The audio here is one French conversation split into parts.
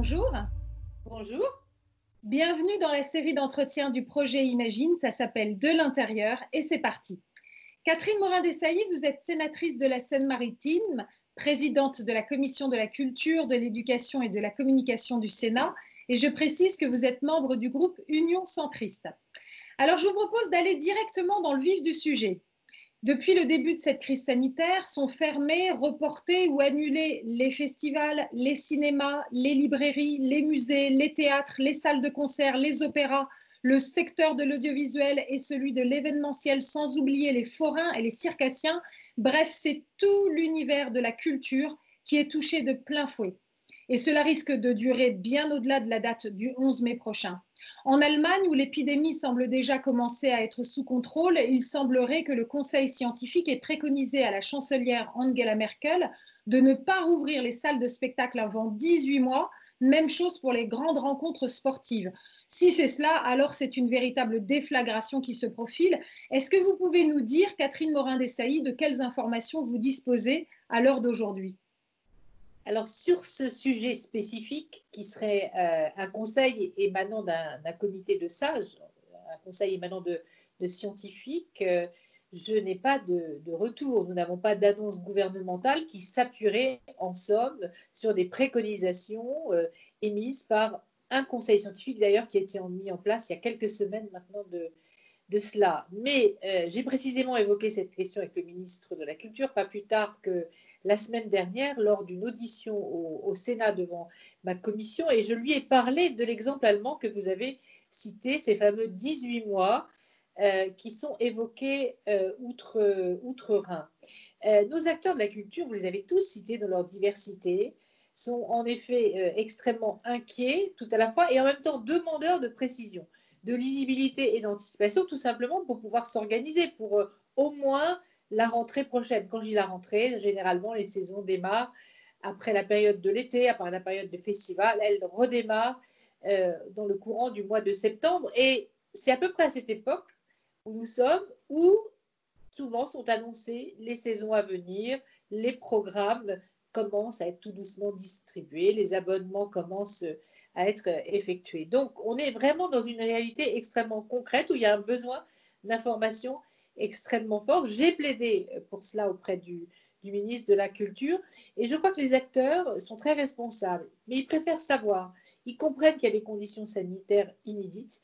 bonjour. Bonjour. Bienvenue dans la série d'entretiens du projet Imagine, ça s'appelle De l'intérieur et c'est parti. Catherine Morin-Desailly, vous êtes sénatrice de la Seine-Maritime, présidente de la Commission de la Culture, de l'Éducation et de la Communication du Sénat, et je précise que vous êtes membre du groupe Union Centriste. Alors je vous propose d'aller directement dans le vif du sujet. Depuis le début de cette crise sanitaire, sont fermés, reportés ou annulés les festivals, les cinémas, les librairies, les musées, les théâtres, les salles de concert, les opéras, le secteur de l'audiovisuel et celui de l'événementiel, sans oublier les forains et les circassiens. Bref, c'est tout l'univers de la culture qui est touché de plein fouet et cela risque de durer bien au-delà de la date du 11 mai prochain. En Allemagne, où l'épidémie semble déjà commencer à être sous contrôle, il semblerait que le Conseil scientifique ait préconisé à la chancelière Angela Merkel de ne pas rouvrir les salles de spectacle avant 18 mois, même chose pour les grandes rencontres sportives. Si c'est cela, alors c'est une véritable déflagration qui se profile. Est-ce que vous pouvez nous dire, Catherine Morin-Desailly, de quelles informations vous disposez à l'heure d'aujourd'hui? Alors sur ce sujet spécifique, qui serait euh, un conseil émanant d'un comité de sages, un conseil émanant de, scientifiques, euh, je n'ai pas de, retour. Nous n'avons pas d'annonce gouvernementale qui s'appuierait en somme sur des préconisations euh, émises par un conseil scientifique d'ailleurs qui a été mis en place il y a quelques semaines maintenant de cela. Mais euh, j'ai précisément évoqué cette question avec le ministre de la Culture, pas plus tard que la semaine dernière, lors d'une audition au, Sénat devant ma commission, et je lui ai parlé de l'exemple allemand que vous avez cité, ces fameux 18 mois euh, qui sont évoqués euh, outre, outre-Rhin. nos acteurs de la culture, vous les avez tous cités dans leur diversité, sont en effet extrêmement inquiets tout à la fois et en même temps demandeurs de précision de lisibilité et d'anticipation, tout simplement pour pouvoir s'organiser pour euh, au moins la rentrée prochaine. Quand je dis la rentrée, généralement, les saisons démarrent après la période de l'été, après la période de festival, elles redémarrent euh, dans le courant du mois de septembre. Et c'est à peu près à cette époque où nous sommes, où souvent sont annoncées les saisons à venir, les programmes commencent à être tout doucement distribués, les abonnements commencent à être effectués. Donc, on est vraiment dans une réalité extrêmement concrète où il y a un besoin d'information extrêmement fort. J'ai plaidé pour cela auprès du, ministre de la Culture et je crois que les acteurs sont très responsables, mais ils préfèrent savoir. Ils comprennent qu'il y a des conditions sanitaires inédites.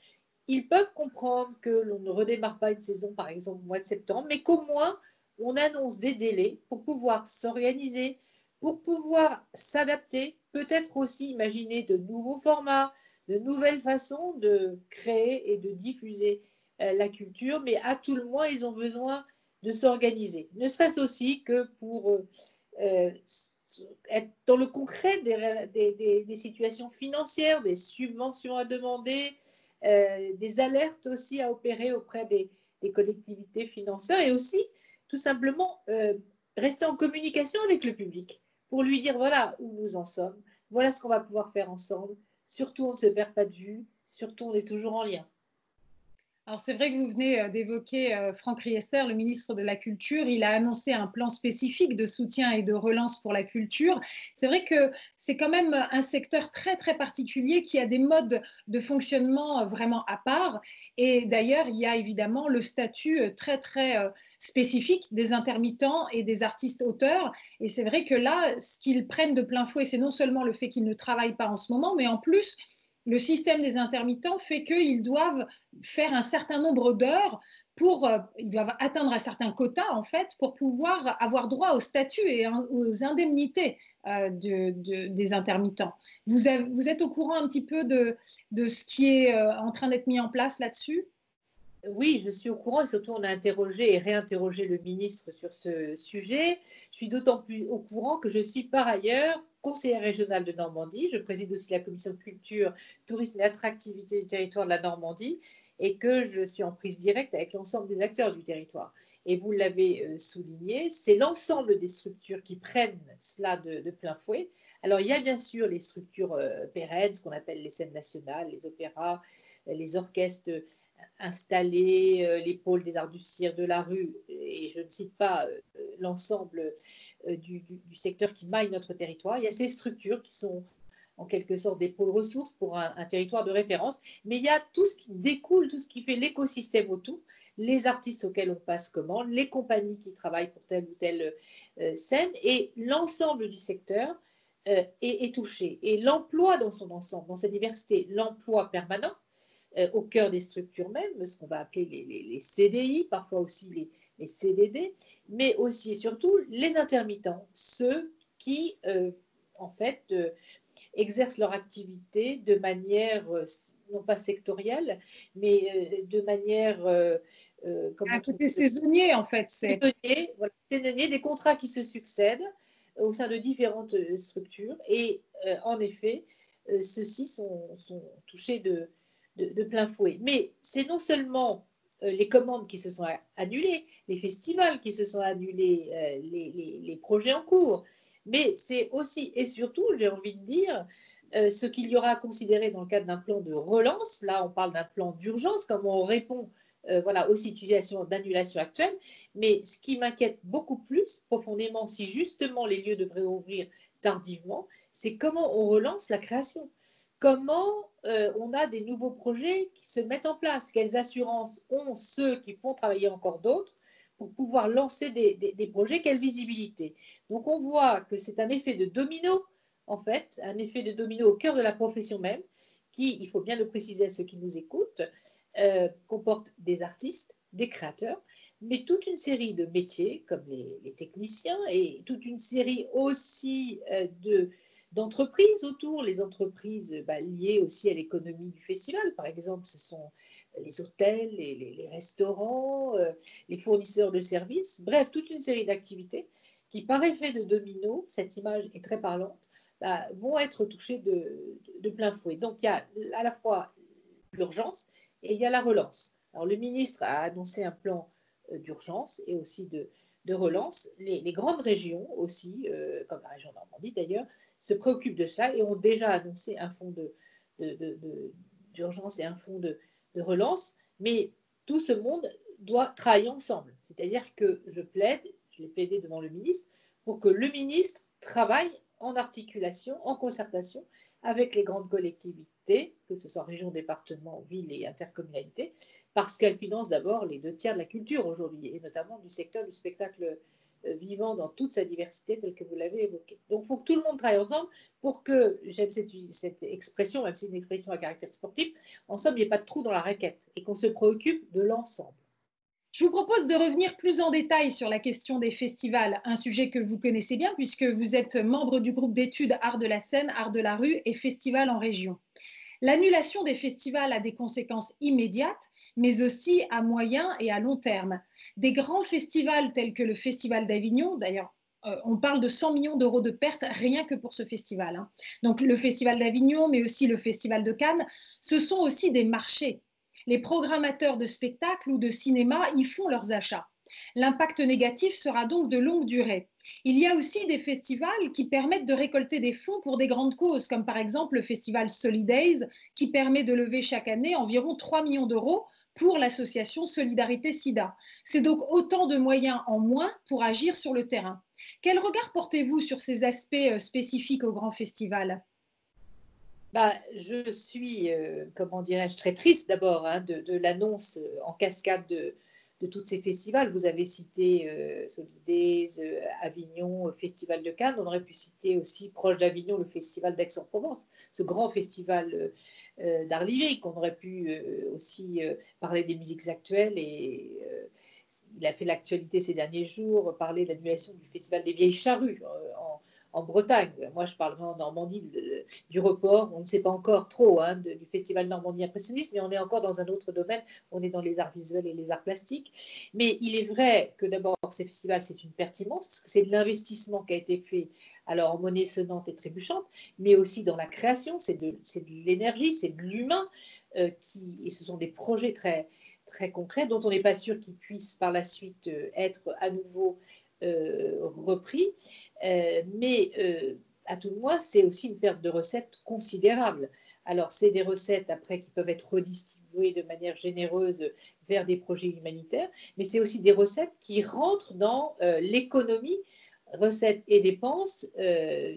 Ils peuvent comprendre que l'on ne redémarre pas une saison, par exemple, au mois de septembre, mais qu'au moins on annonce des délais pour pouvoir s'organiser, pour pouvoir s'adapter, peut-être aussi imaginer de nouveaux formats, de nouvelles façons de créer et de diffuser euh, la culture, mais à tout le moins, ils ont besoin de s'organiser. Ne serait-ce aussi que pour euh, euh, être dans le concret des, situations financières, des subventions à demander, des alertes aussi à opérer auprès des, collectivités financeurs et aussi tout simplement rester en communication avec le public pour lui dire voilà où nous en sommes, voilà ce qu'on va pouvoir faire ensemble. Surtout, on ne se perd pas de vue, surtout, on est toujours en lien. Alors c'est vrai que vous venez euh, d'évoquer euh, Franck Riester, le ministre de la Culture. Il a annoncé un plan spécifique de soutien et de relance pour la culture. C'est vrai que c'est quand même un secteur très très particulier qui a des modes de fonctionnement euh, vraiment à part. Et d'ailleurs, il y a évidemment le statut très très spécifique des intermittents et des artistes auteurs. Et c'est vrai que là, ce qu'ils prennent de plein fouet, c'est non seulement le fait qu'ils ne travaillent pas en ce moment, mais en plus le système des intermittents fait qu'ils doivent faire un certain nombre d'heures pour, euh, ils doivent atteindre un certain quota en fait pour pouvoir avoir droit au statut et aux indemnités euh, des intermittents. Vous, êtes au courant un petit peu de, ce qui est euh, en train d'être mis en place là-dessus? Oui, je suis au courant et surtout on a interrogé et réinterrogé le ministre sur ce sujet. Je suis d'autant plus au courant que je suis par ailleurs conseillère régionale de Normandie. Je préside aussi la commission culture, tourisme et attractivité du territoire de la Normandie et que je suis en prise directe avec l'ensemble des acteurs du territoire. Et vous l'avez euh, souligné, c'est l'ensemble des structures qui prennent cela de, plein fouet. Alors il y a bien sûr les structures euh, pérennes, ce qu'on appelle les scènes nationales, les opéras, les orchestres installer euh, les pôles des arts du cirque, de la rue, et je ne cite pas euh, l'ensemble euh, du, secteur qui maille notre territoire. Il y a ces structures qui sont en quelque sorte des pôles ressources pour un, territoire de référence, mais il y a tout ce qui découle, tout ce qui fait l'écosystème autour, les artistes auxquels on passe commande, les compagnies qui travaillent pour telle ou telle scène, et l'ensemble du secteur est, touché. Et l'emploi dans son ensemble, dans sa diversité, l'emploi permanent, euh, au cœur des structures même, ce qu'on va appeler les, CDI, parfois aussi les, les, CDD, mais aussi et surtout les intermittents, ceux qui, en fait, exercent leur activité de manière, euh, non pas sectorielle, mais euh, de manière... Euh, Un côté saisonnier, en fait. Saisonnier, voilà, saisonnier, des contrats qui se succèdent au sein de différentes structures. Et en effet, ceux-ci sont, sont, touchés de, de, plein fouet. Mais c'est non seulement les commandes qui se sont annulées, les festivals qui se sont annulés, les, les, projets en cours, mais c'est aussi et surtout, j'ai envie de dire, euh, ce qu'il y aura à considérer dans le cadre d'un plan de relance. Là, on parle d'un plan d'urgence, comment on répond euh, voilà, aux situations d'annulation actuelles. Mais ce qui m'inquiète beaucoup plus profondément, si justement les lieux devraient ouvrir tardivement, c'est comment on relance la création. Comment euh, on a des nouveaux projets qui se mettent en place Quelles assurances ont ceux qui font travailler encore d'autres pour pouvoir lancer des, projets, quelle visibilité. Donc on voit que c'est un effet de domino, en fait, un effet de domino au cœur de la profession même, qui, il faut bien le préciser à ceux qui nous écoutent, euh, comporte des artistes, des créateurs, mais toute une série de métiers comme les, techniciens et toute une série aussi euh, de d'entreprises autour, les entreprises bah, liées aussi à l'économie du festival. Par exemple, ce sont les hôtels, les, restaurants, euh, les fournisseurs de services, bref, toute une série d'activités qui, par effet de domino, cette image est très parlante, bah, vont être touchées de, plein fouet. Donc, il y a à la fois l'urgence et il y a la relance. Alors, le ministre a annoncé un plan euh, d'urgence et aussi de, de relance. Les, grandes régions aussi, euh, comme la région Normandie d'ailleurs, se préoccupent de cela et ont déjà annoncé un fonds d'urgence et un fonds de, relance. Mais tout ce monde doit travailler ensemble. C'est-à-dire que je plaide, je l'ai plaidé devant le ministre, pour que le ministre travaille en articulation, en concertation avec les grandes collectivités, que ce soit région, département, ville et intercommunalité, parce qu'elle finance d'abord les deux tiers de la culture aujourd'hui, et notamment du secteur du spectacle euh, vivant dans toute sa diversité telle que vous l'avez évoqué. Donc il faut que tout le monde travaille ensemble pour que, j'aime cette, expression, même si c'est une expression à caractère sportif, en somme, il n'y ait pas de trou dans la raquette et qu'on se préoccupe de l'ensemble. Je vous propose de revenir plus en détail sur la question des festivals, un sujet que vous connaissez bien puisque vous êtes membre du groupe d'études Art de la scène, Art de la rue et Festivals en région. L'annulation des festivals a des conséquences immédiates, mais aussi à moyen et à long terme. Des grands festivals tels que le Festival d'Avignon, d'ailleurs, euh, on parle de 100 millions d'euros de pertes rien que pour ce festival. Hein. Donc le Festival d'Avignon, mais aussi le Festival de Cannes, ce sont aussi des marchés. Les programmateurs de spectacles ou de cinéma y font leurs achats. L'impact négatif sera donc de longue durée. Il y a aussi des festivals qui permettent de récolter des fonds pour des grandes causes, comme par exemple le festival Solidays, qui permet de lever chaque année environ 3 millions d'euros pour l'association Solidarité SIDA. C'est donc autant de moyens en moins pour agir sur le terrain. Quel regard portez-vous sur ces aspects euh, spécifiques au grand festival? Bah, je suis, euh, dirais-je, très triste d'abord hein, de, l'annonce en cascade de, de tous ces festivals. Vous avez cité euh, euh Avignon, euh, Festival de Cannes. On aurait pu citer aussi, proche d'Avignon, le Festival d'Aix-en-Provence, ce grand festival euh, d'art lyrique. On aurait pu aussi parler des musiques actuelles et il a fait l'actualité ces derniers jours, parler de l'annulation du Festival des Vieilles Charrues en Bretagne. Moi, je parlerai en Normandie du report. On ne sait pas encore trop hein, du Festival Normandie Impressionniste, mais on est encore dans un autre domaine. On est dans les arts visuels et les arts plastiques. Mais il est vrai que d'abord, ces festivals, c'est une pertinence, parce que c'est de l'investissement qui a été fait alors en monnaie sonnante et trébuchante, mais aussi dans la création, c'est de, l'énergie, c'est de l'humain, euh, qui, et ce sont des projets très, très concrets dont on n'est pas sûr qu'ils puissent par la suite euh, être à nouveau repris. Euh, mais euh, à tout le moins, c'est aussi une perte de recettes considérable. Alors, c'est des recettes après qui peuvent être redistribuées de manière généreuse vers des projets humanitaires, mais c'est aussi des recettes qui rentrent dans l'économie recettes et dépenses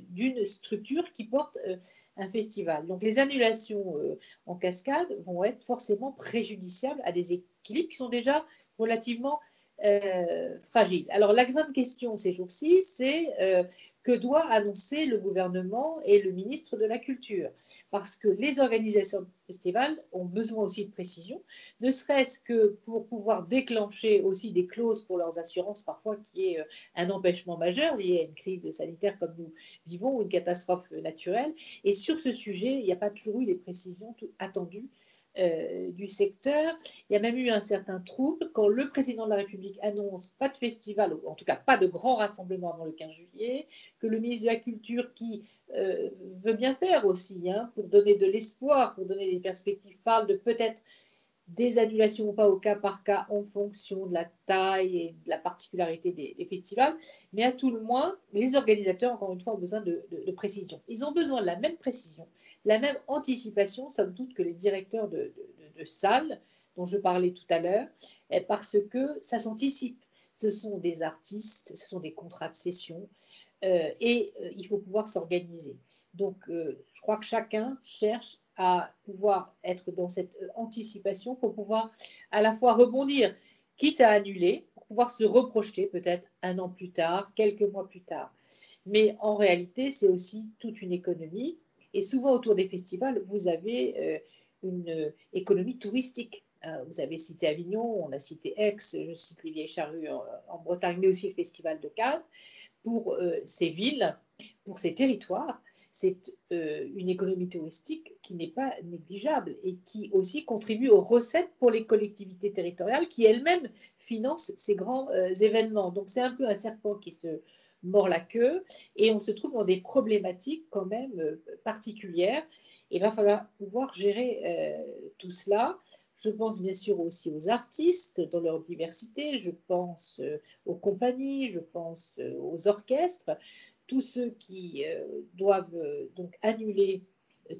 d'une structure qui porte un festival. Donc les annulations en cascade vont être forcément préjudiciables à des équilibres qui sont déjà relativement euh, fragile. Alors la grande question ces jours-ci, c'est euh, que doit annoncer le gouvernement et le ministre de la Culture? Parce que les organisations de festivals ont besoin aussi de précision, ne serait-ce que pour pouvoir déclencher aussi des clauses pour leurs assurances, parfois qui est euh, un empêchement majeur lié à une crise sanitaire comme nous vivons ou une catastrophe naturelle. Et sur ce sujet, il n'y a pas toujours eu les précisions attendues euh, du secteur. Il y a même eu un certain trouble quand le président de la République annonce pas de festival, en tout cas pas de grand rassemblement avant le 15 juillet, que le ministre de la Culture, qui euh, veut bien faire aussi, hein, pour donner de l'espoir, pour donner des perspectives, parle de peut-être des annulations ou pas au cas par cas en fonction de la taille et de la particularité des, festivals. Mais à tout le moins, les organisateurs, encore une fois, ont besoin de précision. Ils ont besoin de la même précision la même anticipation, somme toute, que les directeurs de, salles dont je parlais tout à l'heure, parce que ça s'anticipe. Ce sont des artistes, ce sont des contrats de session, euh, et euh, il faut pouvoir s'organiser. Donc, euh, je crois que chacun cherche à pouvoir être dans cette anticipation pour pouvoir à la fois rebondir, quitte à annuler, pour pouvoir se reprojeter peut-être un an plus tard, quelques mois plus tard. Mais en réalité, c'est aussi toute une économie et souvent autour des festivals, vous avez euh, une économie touristique. Euh, vous avez cité Avignon, on a cité Aix, je cite les Vieilles Charrues en, Bretagne, mais aussi le Festival de Cannes. Pour euh, ces villes, pour ces territoires, c'est une économie touristique qui n'est pas négligeable et qui aussi contribue aux recettes pour les collectivités territoriales qui elles-mêmes financent ces grands événements. Donc c'est un peu un serpent qui se mord la queue et on se trouve dans des problématiques quand même euh, particulières. Il va falloir pouvoir gérer euh, tout cela. Je pense bien sûr aussi aux artistes dans leur diversité, je pense euh, aux compagnies, je pense aux orchestres, tous ceux qui doivent donc annuler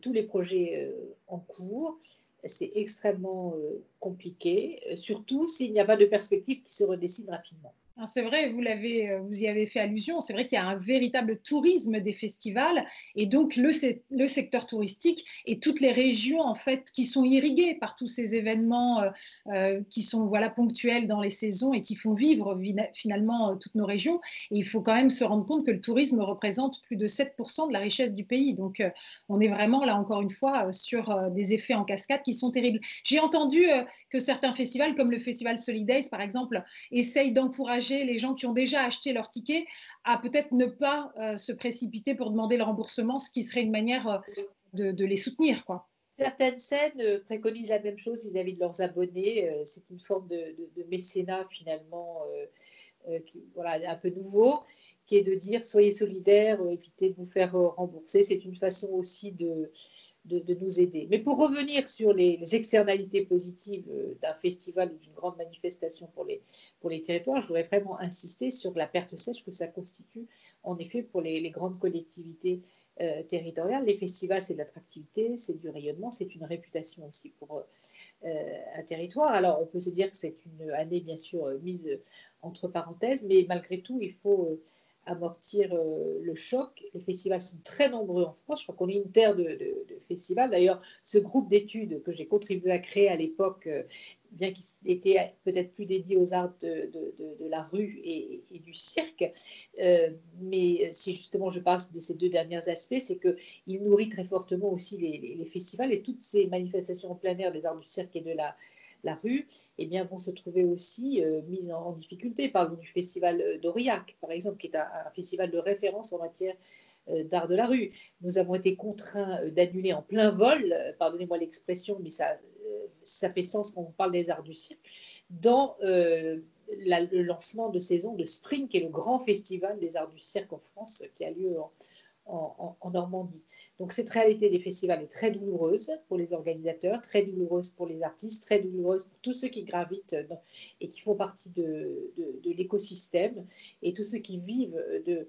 tous les projets en cours. C'est extrêmement compliqué, surtout s'il n'y a pas de perspective qui se redessine rapidement. C'est vrai, vous, euh, vous y avez fait allusion, c'est vrai qu'il y a un véritable tourisme des festivals et donc le, le, secteur touristique et toutes les régions en fait qui sont irriguées par tous ces événements euh, euh, qui sont voilà, ponctuels dans les saisons et qui font vivre finalement toutes nos régions. Et il faut quand même se rendre compte que le tourisme représente plus de 7% de la richesse du pays. Donc on est vraiment là encore une fois sur des effets en cascade qui sont terribles. J'ai entendu que certains festivals comme le Festival Solidays par exemple essayent d'encourager les gens qui ont déjà acheté leur ticket à peut-être ne pas euh, se précipiter pour demander le remboursement, ce qui serait une manière euh, de, les soutenir. Certaines scènes euh, préconisent la même chose vis-à-vis de leurs abonnés. C'est une forme de, mécénat finalement voilà, un peu nouveau, qui est de dire soyez solidaires, évitez de vous faire rembourser. C'est une façon aussi de, de, nous aider. Mais pour revenir sur les, externalités positives euh, d'un festival ou d'une grande manifestation pour les, pour les territoires, je voudrais vraiment insister sur la perte sèche que ça constitue en effet pour les, grandes collectivités euh, territoriales. Les festivals, c'est de l'attractivité, c'est du rayonnement, c'est une réputation aussi pour euh, un territoire. Alors on peut se dire que c'est une année bien sûr mise entre parenthèses, mais malgré tout, il faut amortir euh, le choc. Les festivals sont très nombreux en France. Je crois qu'on est une terre de, festivals. D'ailleurs, ce groupe d'études que j'ai contribué à créer à l'époque, euh, bien qu'il était peut-être plus dédié aux arts de, la rue et, du cirque, euh, mais si justement je parle de ces deux derniers aspects, c'est qu'il nourrit très fortement aussi les, les, festivals et toutes ces manifestations en plein air des arts du cirque et de la la rue, eh bien, vont se trouver aussi euh, mises en, difficulté. Parlons du festival euh, d'Aurillac, par exemple, qui est un, festival de référence en matière euh, d'art de la rue. Nous avons été contraints d'annuler en plein vol, pardonnez-moi l'expression, mais ça, ça fait sens quand on parle des arts du cirque, dans le lancement de saison de Spring, qui est le grand festival des arts du cirque en France, qui a lieu en Normandie. Donc cette réalité des festivals est très douloureuse pour les organisateurs, très douloureuse pour les artistes, très douloureuse pour tous ceux qui gravitent et qui font partie de, l'écosystème. Et tous ceux qui vivent de,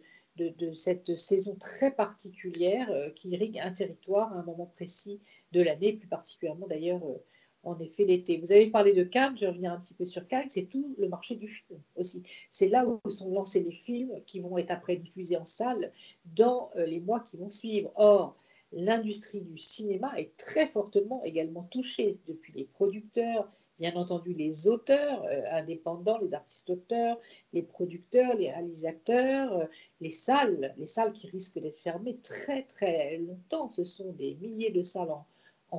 cette saison très particulière euh, qui irrigue un territoire à un moment précis de l'année, plus particulièrement d'ailleurs euh, en effet l'été. Vous avez parlé de Cannes, je reviens un petit peu sur Cannes, c'est tout le marché du film aussi. C'est là où sont lancés les films qui vont être après diffusés en salle dans euh, les mois qui vont suivre. Or, l'industrie du cinéma est très fortement également touchée depuis les producteurs, bien entendu les auteurs euh, indépendants, les artistes-auteurs, les producteurs, les réalisateurs, euh, les salles, les salles qui risquent d'être fermées très très longtemps. Ce sont des milliers de salles en,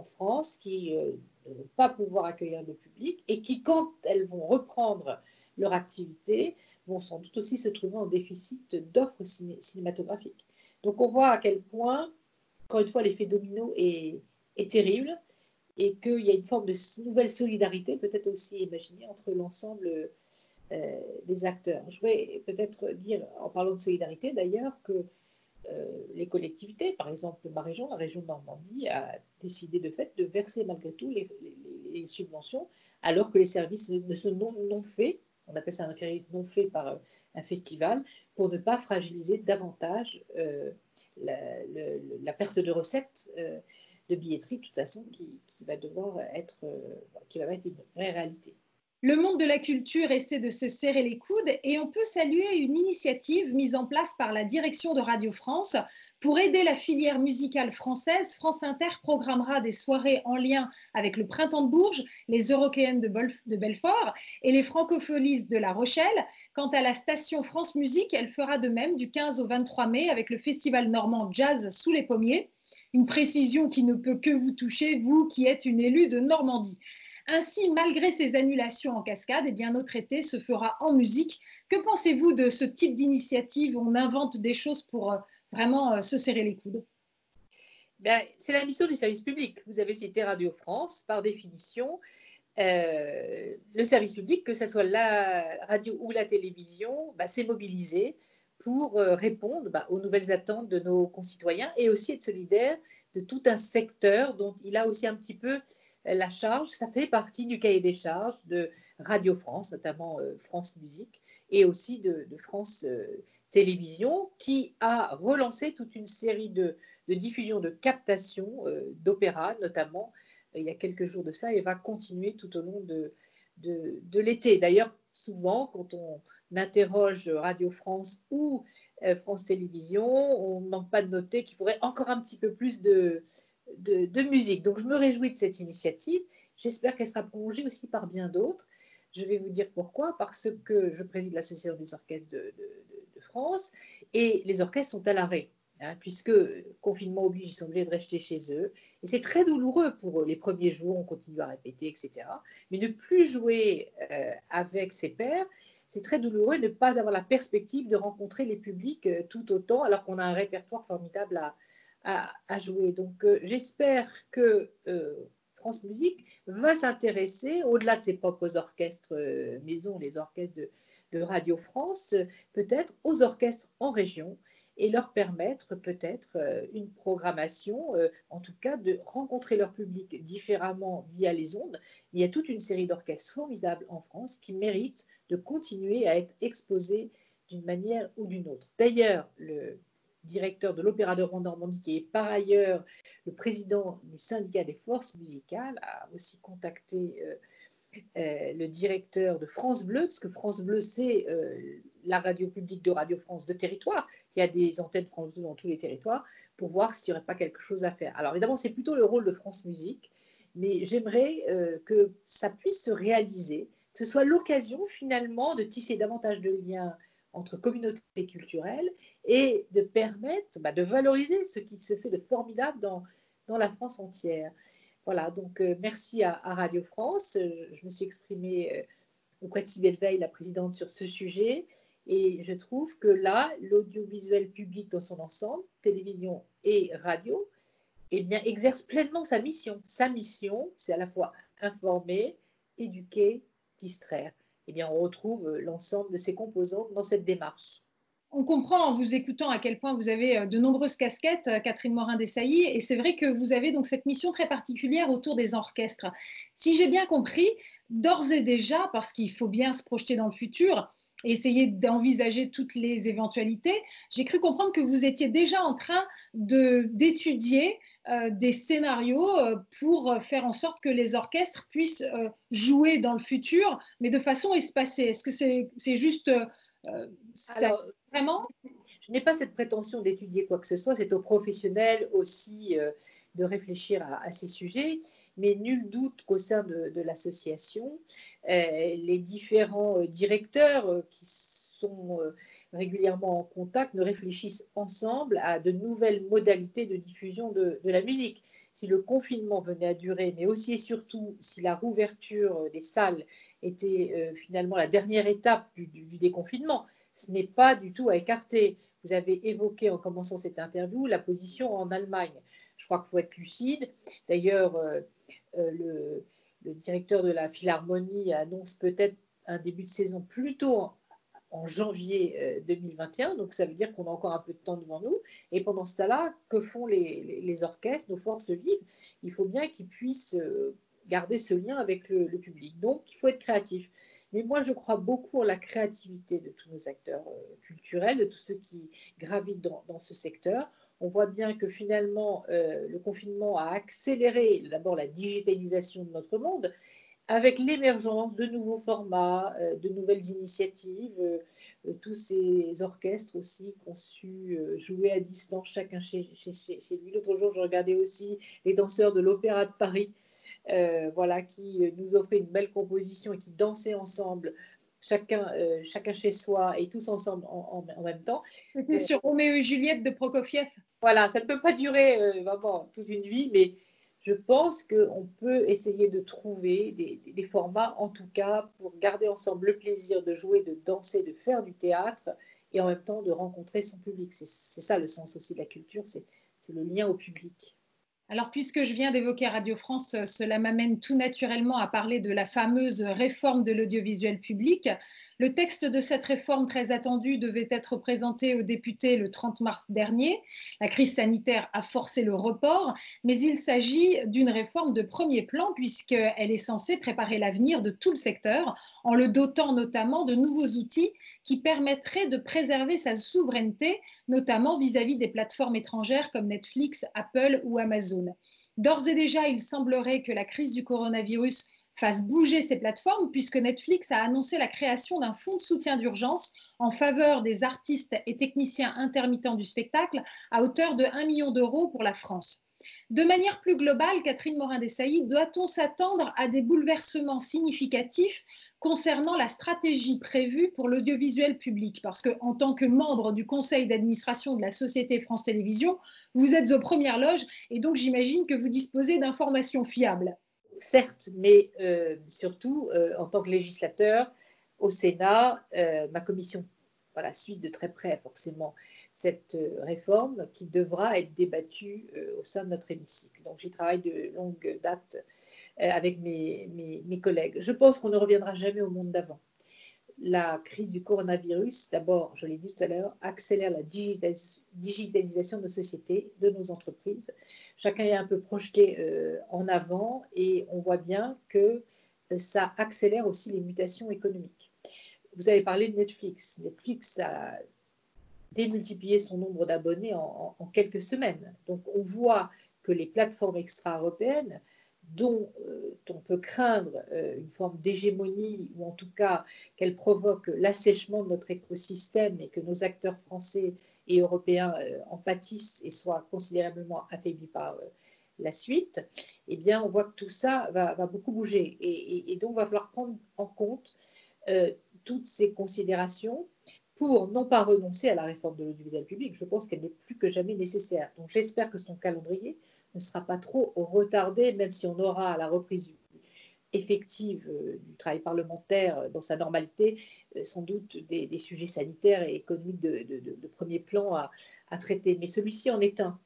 France qui ne vont pas pouvoir accueillir le public et qui, quand elles vont reprendre leur activité, vont sans doute aussi se trouver en déficit d'offres cinématographiques. Donc on voit à quel point, encore une fois, l'effet domino est, terrible et qu'il y a une forme de nouvelle solidarité peut-être aussi imaginée entre l'ensemble euh, des acteurs. Je voudrais peut-être dire, en parlant de solidarité d'ailleurs, que les collectivités, par exemple ma région, la région de Normandie, a décidé de fait de verser malgré tout les, subventions, alors que les services ne sont non, faits, on appelle ça un crédit non fait par euh, un festival, pour ne pas fragiliser davantage euh, la, perte de recettes de billetterie, de toute façon, qui, va devoir être, être une vraie réalité. Le monde de la culture essaie de se serrer les coudes et on peut saluer une initiative mise en place par la direction de Radio France pour aider la filière musicale française. France Inter programmera des soirées en lien avec le Printemps de Bourges, les Européennes de, Belfort et les Francopholies de La Rochelle. Quant à la station France Musique, elle fera de même du 15 au 23 mai avec le festival normand Jazz sous les pommiers. Une précision qui ne peut que vous toucher, vous qui êtes une élue de Normandie. Ainsi, malgré ces annulations en cascade, eh bien, notre été se fera en musique. Que pensez-vous de ce type d'initiative? On invente des choses pour euh, vraiment euh, se serrer les coudes. Ben, c'est la mission du service public. Vous avez cité Radio France, par définition. Euh, le service public, que ce soit la radio ou la télévision, ben, s'est mobilisé pour répondre ben, aux nouvelles attentes de nos concitoyens et aussi être solidaire de tout un secteur dont il a aussi un petit peu la charge, ça fait partie du cahier des charges de Radio France, notamment euh, France Musique, et aussi de, France euh, Télévisions, qui a relancé toute une série de, diffusions, de captations euh, d'opéra, notamment il y a quelques jours de ça, et va continuer tout au long de, de, l'été. D'ailleurs, souvent, quand on interroge Radio France ou France Télévisions, on ne manque pas de noter qu'il faudrait encore un petit peu plus de, de, musique. Donc je me réjouis de cette initiative. J'espère qu'elle sera prolongée aussi par bien d'autres. Je vais vous dire pourquoi. Parce que je préside l'association des orchestres de, France et les orchestres sont à l'arrêt. Hein, puisque confinement oblige, ils sont obligés de rester chez eux. Et c'est très douloureux pour. Les premiers jours, on continue à répéter, etc. Mais ne plus jouer euh, avec ses pairs, c'est très douloureux de ne pas avoir la perspective de rencontrer les publics euh, tout autant, alors qu'on a un répertoire formidable à, à, jouer. Donc euh, j'espère que euh, France Musique va s'intéresser, au-delà de ses propres orchestres euh, maison, les orchestres de, Radio France, peut-être aux orchestres en région et leur permettre peut-être une programmation, en tout cas de rencontrer leur public différemment via les ondes. Il y a toute une série d'orchestres formidables en France qui méritent de continuer à être exposés d'une manière ou d'une autre. D'ailleurs, le directeur de l'Opéra de Normandie, qui est par ailleurs le président du syndicat des forces musicales, a aussi contacté euh, euh, le directeur de France Bleu, parce que France Bleu, c'est euh, la radio publique de Radio France de territoire, qui a des antennes France Bleu dans tous les territoires, pour voir s'il n'y aurait pas quelque chose à faire. Alors évidemment, c'est plutôt le rôle de France Musique, mais j'aimerais que ça puisse se réaliser, que ce soit l'occasion finalement de tisser davantage de liens entre communautés culturelles et de permettre bah, de valoriser ce qui se fait de formidable dans, dans la France entière. Voilà, donc euh, merci à, Radio France. Je, me suis exprimée euh, auprès de Sybelle Veil, la présidente, sur ce sujet. Et je trouve que là, l'audiovisuel public dans son ensemble, télévision et radio, eh bien, exerce pleinement sa mission. Sa mission, c'est à la fois informer, éduquer, distraire. Eh bien, on retrouve euh, l'ensemble de ces composantes dans cette démarche. On comprend en vous écoutant à quel point vous avez euh, de nombreuses casquettes, euh, Catherine Morin-Desailly, et c'est vrai que vous avez donc cette mission très particulière autour des orchestres. Si j'ai bien compris, d'ores et déjà, parce qu'il faut bien se projeter dans le futur, et essayer d'envisager toutes les éventualités, j'ai cru comprendre que vous étiez déjà en train d'étudier euh, des scénarios euh, pour faire en sorte que les orchestres puissent euh, jouer dans le futur, mais de façon espacée. Est-ce que c'est juste vraiment? Je n'ai pas cette prétention d'étudier quoi que ce soit. C'est aux professionnels aussi de réfléchir à, ces sujets. Mais nul doute qu'au sein de, l'association, les différents directeurs qui sont régulièrement en contact ne réfléchissent ensemble à de nouvelles modalités de diffusion de, la musique. Si le confinement venait à durer, mais aussi et surtout si la rouverture des salles était euh, finalement la dernière étape du, déconfinement, ce n'est pas du tout à écarter. Vous avez évoqué en commençant cette interview la position en Allemagne. Je crois qu'il faut être lucide. D'ailleurs, euh, euh, le, le, directeur de la Philharmonie annonce peut-être un début de saison plutôt en janvier 2021, euh, donc ça veut dire qu'on a encore un peu de temps devant nous. Et pendant ce temps-là, que font les, orchestres, nos forces vives? Il faut bien qu'ils puissent euh, garder ce lien avec le, public. Donc, il faut être créatif. Mais moi, je crois beaucoup en la créativité de tous nos acteurs euh, culturels, de tous ceux qui gravitent dans, ce secteur. On voit bien que finalement, le confinement a accéléré d'abord la digitalisation de notre monde avec l'émergence de nouveaux formats, euh, de nouvelles initiatives, euh, euh, tous ces orchestres aussi qui ont su jouer à distance, chacun chez, lui. L'autre jour, je regardais aussi les danseurs de l'Opéra de Paris, voilà, qui nous offraient une belle composition et qui dansaient ensemble. Chacun, chacun chez soi et tous ensemble en, même temps. C'était sur Roméo et Juliette de Prokofiev. Voilà, ça ne peut pas durer vraiment toute une vie, mais je pense qu'on peut essayer de trouver des, formats, en tout cas, pour garder ensemble le plaisir de jouer, de danser, de faire du théâtre et en même temps de rencontrer son public. C'est ça le sens aussi de la culture, c'est le lien au public. Alors, puisque je viens d'évoquer Radio France, euh, cela m'amène tout naturellement à parler de la fameuse réforme de l'audiovisuel public. Le texte de cette réforme très attendue devait être présenté aux députés le 30 mars dernier. La crise sanitaire a forcé le report, mais il s'agit d'une réforme de premier plan puisqu'elle est censée préparer l'avenir de tout le secteur en le dotant notamment de nouveaux outils qui permettraient de préserver sa souveraineté, notamment vis-à-vis -vis des plateformes étrangères comme Netflix, Apple ou Amazon. D'ores et déjà, il semblerait que la crise du coronavirus fasse bouger ces plateformes, puisque Netflix a annoncé la création d'un fonds de soutien d'urgence en faveur des artistes et techniciens intermittents du spectacle à hauteur de 1 million d'euros pour la France. De manière plus globale, Catherine Morin-Desailly, doit-on s'attendre à des bouleversements significatifs concernant la stratégie prévue pour l'audiovisuel public? Parce qu'en tant que membre du conseil d'administration de la société France Télévisions, vous êtes aux premières loges et donc j'imagine que vous disposez d'informations fiables. Certes, mais euh, surtout euh, en tant que législateur, au Sénat, euh, ma commission voilà, suite de très près forcément cette réforme qui devra être débattue au sein de notre hémicycle. Donc j'y travaille de longue date avec mes, collègues. Je pense qu'on ne reviendra jamais au monde d'avant. La crise du coronavirus, d'abord, je l'ai dit tout à l'heure, accélère la digitalisation de nos sociétés, de nos entreprises. Chacun est un peu projeté en avant et on voit bien que ça accélère aussi les mutations économiques vous avez parlé de Netflix. Netflix a démultiplié son nombre d'abonnés en, quelques semaines. Donc on voit que les plateformes extra-européennes, dont euh, on peut craindre euh, une forme d'hégémonie, ou en tout cas qu'elles provoquent l'assèchement de notre écosystème et que nos acteurs français et européens euh, en pâtissent et soient considérablement affaiblis par la suite, eh bien, on voit que tout ça va, beaucoup bouger. Et, et, donc, il va falloir prendre en compte toutes ces considérations pour non pas renoncer à la réforme de l'audiovisuel public. Je pense qu'elle n'est plus que jamais nécessaire. Donc j'espère que son calendrier ne sera pas trop retardé, même si on aura la reprise effective euh, du travail parlementaire euh, dans sa normalité, euh, sans doute des, sujets sanitaires et économiques de, premier plan à, à traiter. Mais celui-ci en est un.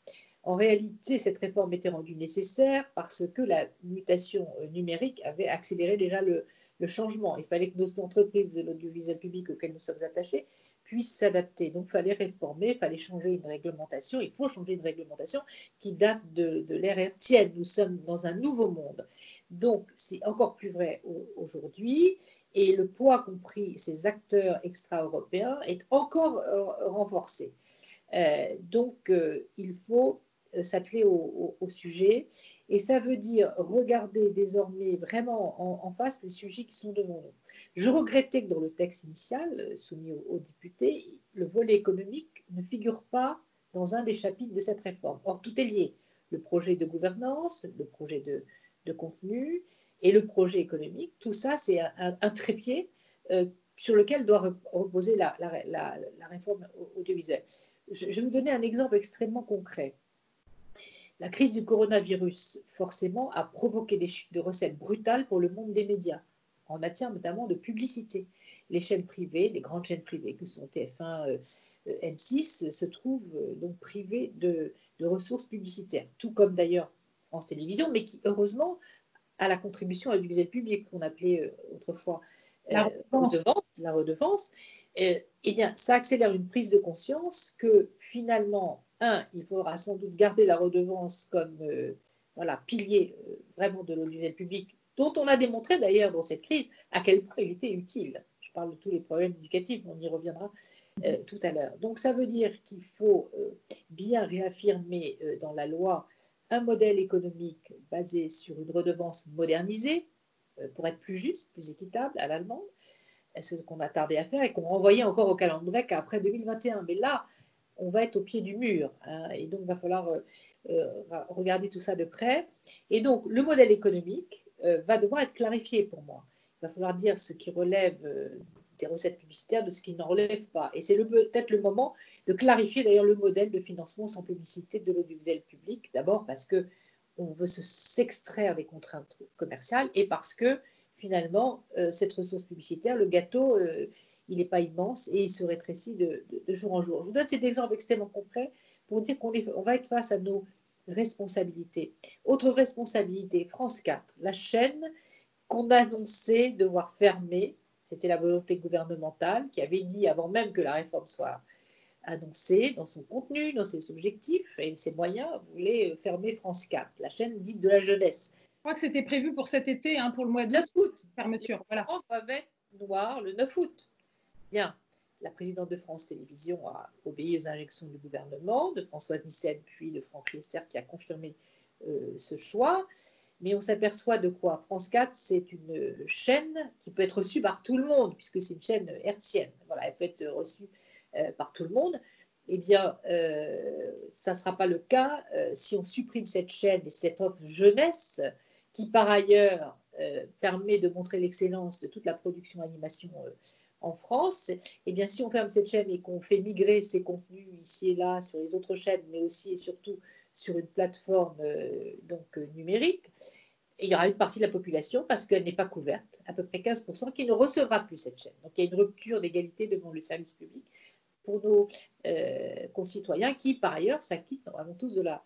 En réalité, cette réforme était rendue nécessaire parce que la mutation numérique avait accéléré déjà le, le changement. Il fallait que nos entreprises de l'audiovisuel public auxquelles nous sommes attachés puissent s'adapter. Donc, il fallait réformer, il fallait changer une réglementation. Il faut changer une réglementation qui date de, l'ère hertzienne. Nous sommes dans un nouveau monde. Donc, c'est encore plus vrai aujourd'hui. Et le poids qu'ont pris ces acteurs extra-européens est encore euh, renforcé. Euh, donc, euh, il faut s'atteler au, sujet. Et ça veut dire regarder désormais vraiment en, face les sujets qui sont devant nous. Je regrettais que dans le texte initial soumis aux, députés, le volet économique ne figure pas dans un des chapitres de cette réforme. Or, tout est lié. Le projet de gouvernance, le projet de, contenu et le projet économique, tout ça, c'est un, trépied euh, sur lequel doit reposer la, réforme audiovisuelle. Je, vais vous donner un exemple extrêmement concret. La crise du coronavirus, forcément, a provoqué des chutes de recettes brutales pour le monde des médias, en matière notamment de publicité. Les chaînes privées, les grandes chaînes privées que sont TF1, euh, M6, se trouvent euh, donc privées de, de ressources publicitaires, tout comme d'ailleurs France Télévisions, mais qui, heureusement, à la contribution à l'audiovisuel public qu'on appelait euh, autrefois la euh, redevance, la redevance. Euh, eh bien, ça accélère une prise de conscience que finalement, un, il faudra sans doute garder la redevance comme voilà, pilier vraiment de l'audiovisuel public, dont on a démontré d'ailleurs dans cette crise à quel point il était utile. Je parle de tous les problèmes éducatifs, on y reviendra tout à l'heure. Donc ça veut dire qu'il faut bien réaffirmer dans la loi un modèle économique basé sur une redevance modernisée, euh, pour être plus juste, plus équitable à l'allemande, ce qu'on a tardé à faire et qu'on renvoyait encore au calendrier qu'après 2021. Mais là, on va être au pied du mur. Hein, et donc, il va falloir euh, euh, regarder tout ça de près. Et donc, le modèle économique va devoir être clarifié pour moi. Il va falloir dire ce qui relève des recettes publicitaires de ce qui n'en relève pas. Et c'est peut-être le moment de clarifier d'ailleurs le modèle de financement sans publicité de l'audiovisuel public. D'abord parce que on veut s'extraire des contraintes commerciales et parce que finalement, euh, cette ressource publicitaire, le gâteau, euh, il n'est pas immense et il se rétrécit de, jour en jour. Je vous donne cet exemple extrêmement concret pour dire qu'on on va être face à nos responsabilités. Autre responsabilité, France 4, la chaîne qu'on a annoncé devoir fermer c'était la volonté gouvernementale qui avait dit, avant même que la réforme soit annoncée, dans son contenu, dans ses objectifs et ses moyens, voulait fermer France 4, la chaîne dite de la jeunesse. Je crois que c'était prévu pour cet été, hein, pour le mois de 9 août, fermeture. Voilà. On va mettre noir le 9 août. La présidente de France Télévisions a obéi aux injections du gouvernement, de Françoise Nissen, puis de Franck Riester, qui a confirmé euh, ce choix mais on s'aperçoit de quoi? France 4, c'est une chaîne qui peut être reçue par tout le monde, puisque c'est une chaîne hertzienne. Voilà, elle peut être reçue euh, par tout le monde. Eh bien, euh, ça ne sera pas le cas euh, si on supprime cette chaîne et cette offre jeunesse, qui par ailleurs permet de montrer l'excellence de toute la production animation en France. Eh bien, si on ferme cette chaîne et qu'on fait migrer ces contenus ici et là sur les autres chaînes, mais aussi et surtout sur une plateforme euh, donc, euh, numérique, il y aura une partie de la population, parce qu'elle n'est pas couverte, à peu près 15%, qui ne recevra plus cette chaîne. Donc il y a une rupture d'égalité devant le service public pour nos euh, concitoyens qui, par ailleurs, s'acquittent normalement tous de la,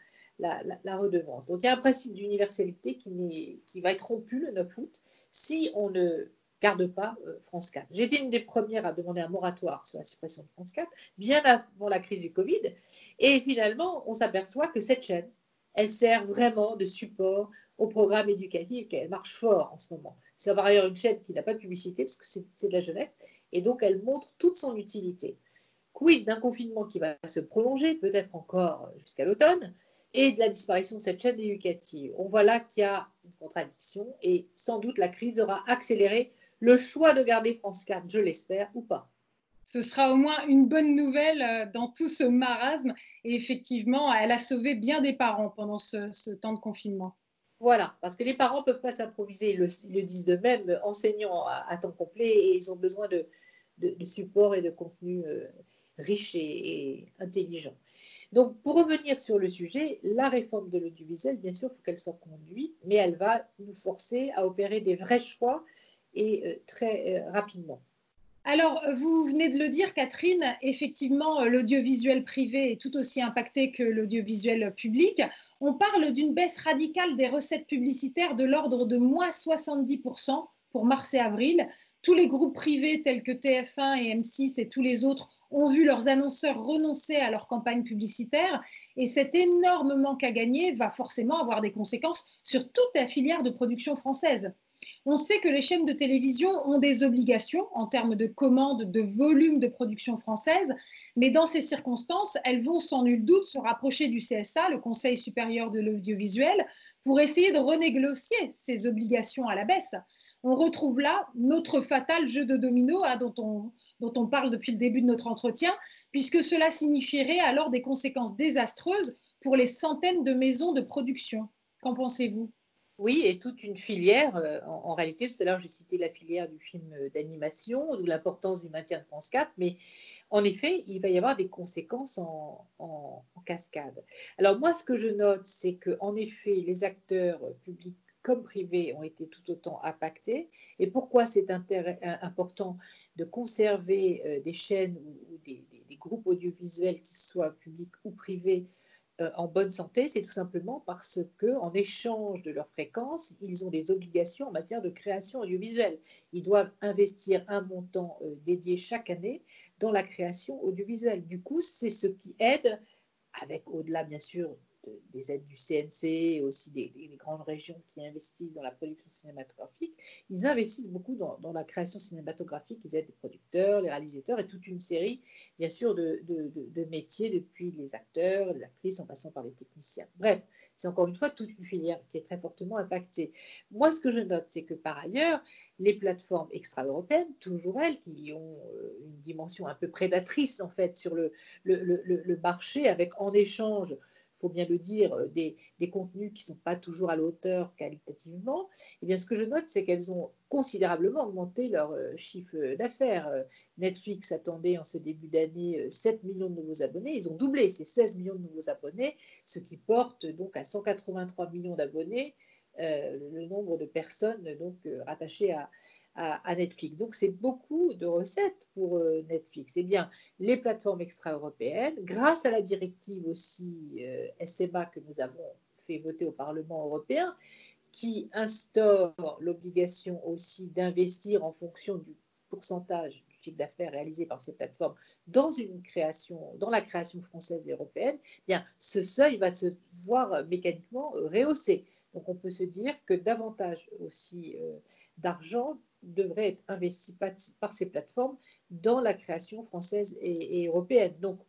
redevance. Donc il y a un principe d'universalité qui, qui va être rompu le 9 août si on ne garde pas euh, France 4. J'ai été une des premières à demander un moratoire sur la suppression de France 4, bien avant la crise du Covid. Et finalement, on s'aperçoit que cette chaîne, elle sert vraiment de support au programme éducatif, qu'elle marche fort en ce moment. C'est par ailleurs une chaîne qui n'a pas de publicité, parce que c'est de la jeunesse, et donc elle montre toute son utilité. Quid d'un confinement qui va se prolonger, peut-être encore jusqu'à l'automne, et de la disparition de cette chaîne éducative? On voit là qu'il y a une contradiction, et sans doute la crise aura accéléré le choix de garder France 4, je l'espère, ou pas. Ce sera au moins une bonne nouvelle euh, dans tout ce marasme. Et effectivement, elle a sauvé bien des parents pendant ce, temps de confinement. Voilà, parce que les parents ne peuvent pas s'improviser, ils, le, disent d'eux-mêmes, enseignants à, temps complet, et ils ont besoin de, de, support et de contenu euh, riche et, intelligent. Donc, pour revenir sur le sujet, la réforme de l'audiovisuel, bien sûr, il faut qu'elle soit conduite, mais elle va nous forcer à opérer des vrais choix et euh, très euh, rapidement. Alors, vous venez de le dire, Catherine, effectivement, l'audiovisuel privé est tout aussi impacté que l'audiovisuel public. On parle d'une baisse radicale des recettes publicitaires de l'ordre de moins 70% pour mars et avril. Tous les groupes privés tels que TF1 et M6 et tous les autres ont vu leurs annonceurs renoncer à leur campagne publicitaire et cet énorme manque à gagner va forcément avoir des conséquences sur toute la filière de production française. On sait que les chaînes de télévision ont des obligations en termes de commandes, de volume de production française, mais dans ces circonstances, elles vont sans nul doute se rapprocher du CSA, le Conseil supérieur de l'audiovisuel, pour essayer de renégocier ces obligations à la baisse. On retrouve là notre fatal jeu de domino hein, dont, on, dont on parle depuis le début de notre entretien, puisque cela signifierait alors des conséquences désastreuses pour les centaines de maisons de production. Qu'en pensez-vous? Oui, et toute une filière. Euh, en, réalité, tout à l'heure, j'ai cité la filière du film euh, d'animation, ou l'importance du maintien de France 4, mais en effet, il va y avoir des conséquences en, cascade. Alors moi, ce que je note, c'est que en effet, les acteurs publics comme privés ont été tout autant impactés. Et pourquoi c'est important de conserver euh, des chaînes ou, des, groupes audiovisuels, qui soient publics ou privés, euh, en bonne santé, c'est tout simplement parce que, en échange de leur fréquence, ils ont des obligations en matière de création audiovisuelle. Ils doivent investir un montant euh, dédié chaque année dans la création audiovisuelle. Du coup, c'est ce qui aide, avec au-delà bien sûr des aides du CNC, aussi des, grandes régions qui investissent dans la production cinématographique, ils investissent beaucoup dans, la création cinématographique, ils aident les producteurs, les réalisateurs et toute une série, bien sûr, de, métiers, depuis les acteurs, les actrices, en passant par les techniciens. Bref, c'est encore une fois toute une filière qui est très fortement impactée. Moi, ce que je note, c'est que par ailleurs, les plateformes extra-européennes, toujours elles, qui ont euh, une dimension un peu prédatrice, en fait, sur le, le marché, avec en échange faut bien le dire, euh, des, contenus qui ne sont pas toujours à la hauteur qualitativement, eh bien, ce que je note, c'est qu'elles ont considérablement augmenté leur euh, chiffre d'affaires. Euh, Netflix attendait en ce début d'année 7 millions de nouveaux abonnés. Ils ont doublé ces 16 millions de nouveaux abonnés, ce qui porte donc à 183 millions d'abonnés le nombre de personnes donc rattachées à, à, Netflix. Donc c'est beaucoup de recettes pour euh, Netflix. Eh bien, les plateformes extra-européennes, grâce à la directive aussi euh, SMA que nous avons fait voter au Parlement européen, qui instaure l'obligation aussi d'investir en fonction du pourcentage du chiffre d'affaires réalisé par ces plateformes dans une création, dans la création française et européenne, eh bien ce seuil va se voir mécaniquement euh, rehaussé. Donc on peut se dire que davantage aussi d'argent devrait être investi par, ces plateformes dans la création française et, européenne. Donc,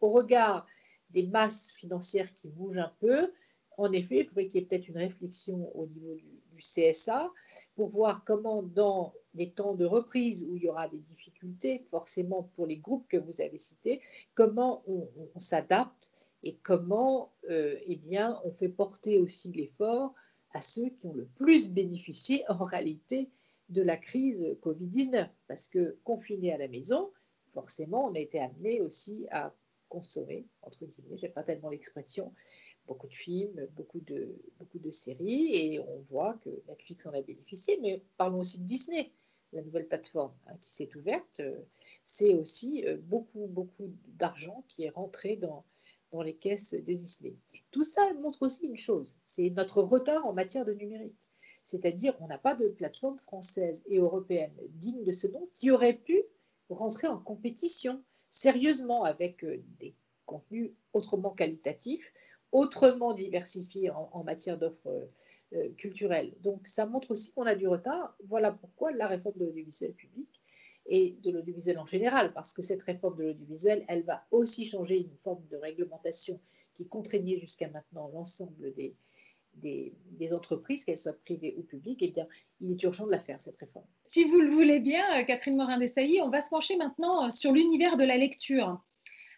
au regard des masses financières qui bougent un peu, en effet, il faudrait qu'il y ait peut-être une réflexion au niveau du, CSA pour voir comment, dans les temps de reprise où il y aura des difficultés, forcément pour les groupes que vous avez cités, comment on, s'adapte et comment euh, eh bien, on fait porter aussi l'effort à ceux qui ont le plus bénéficié en réalité de la crise Covid-19. Parce que confiné à la maison, forcément, on a été amené aussi à consommer, entre guillemets, n'ai pas tellement l'expression, beaucoup de films, beaucoup de, beaucoup de séries, et on voit que Netflix en a bénéficié, mais parlons aussi de Disney, la nouvelle plateforme hein, qui s'est ouverte, c'est aussi euh, beaucoup, beaucoup d'argent qui est rentré dans, dans les caisses de Disney. Tout ça montre aussi une chose, c'est notre retard en matière de numérique. C'est-à-dire qu'on n'a pas de plateforme française et européenne digne de ce nom qui aurait pu rentrer en compétition sérieusement avec euh, des contenus autrement qualitatifs, autrement diversifiés en, matière d'offres euh, culturelles. Donc ça montre aussi qu'on a du retard. Voilà pourquoi la réforme de l'audiovisuel public et de l'audiovisuel en général, parce que cette réforme de l'audiovisuel, elle va aussi changer une forme de réglementation qui contraignait jusqu'à maintenant l'ensemble des, des, entreprises, qu'elles soient privées ou publiques, eh bien, il est urgent de la faire, cette réforme. Si vous le voulez bien, euh, Catherine Morin-Dessailly, on va se pencher maintenant euh, sur l'univers de la lecture.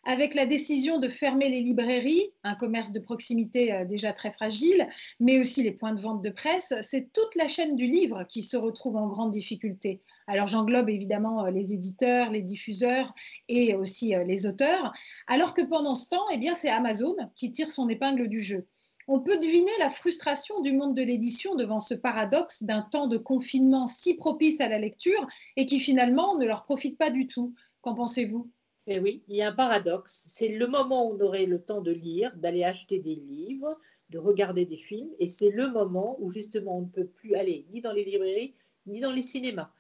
Avec la décision de fermer les librairies, un commerce de proximité euh, déjà très fragile, mais aussi les points de vente de presse, c'est toute la chaîne du livre qui se retrouve en grande difficulté. Alors j'englobe évidemment les éditeurs, les diffuseurs et aussi les auteurs, alors que pendant ce temps, eh c'est Amazon qui tire son épingle du jeu on peut deviner la frustration du monde de l'édition devant ce paradoxe d'un temps de confinement si propice à la lecture et qui finalement ne leur profite pas du tout. Qu'en pensez-vous? Eh oui, il y a un paradoxe. C'est le moment où on aurait le temps de lire, d'aller acheter des livres, de regarder des films, et c'est le moment où justement on ne peut plus aller ni dans les librairies, ni dans les cinémas.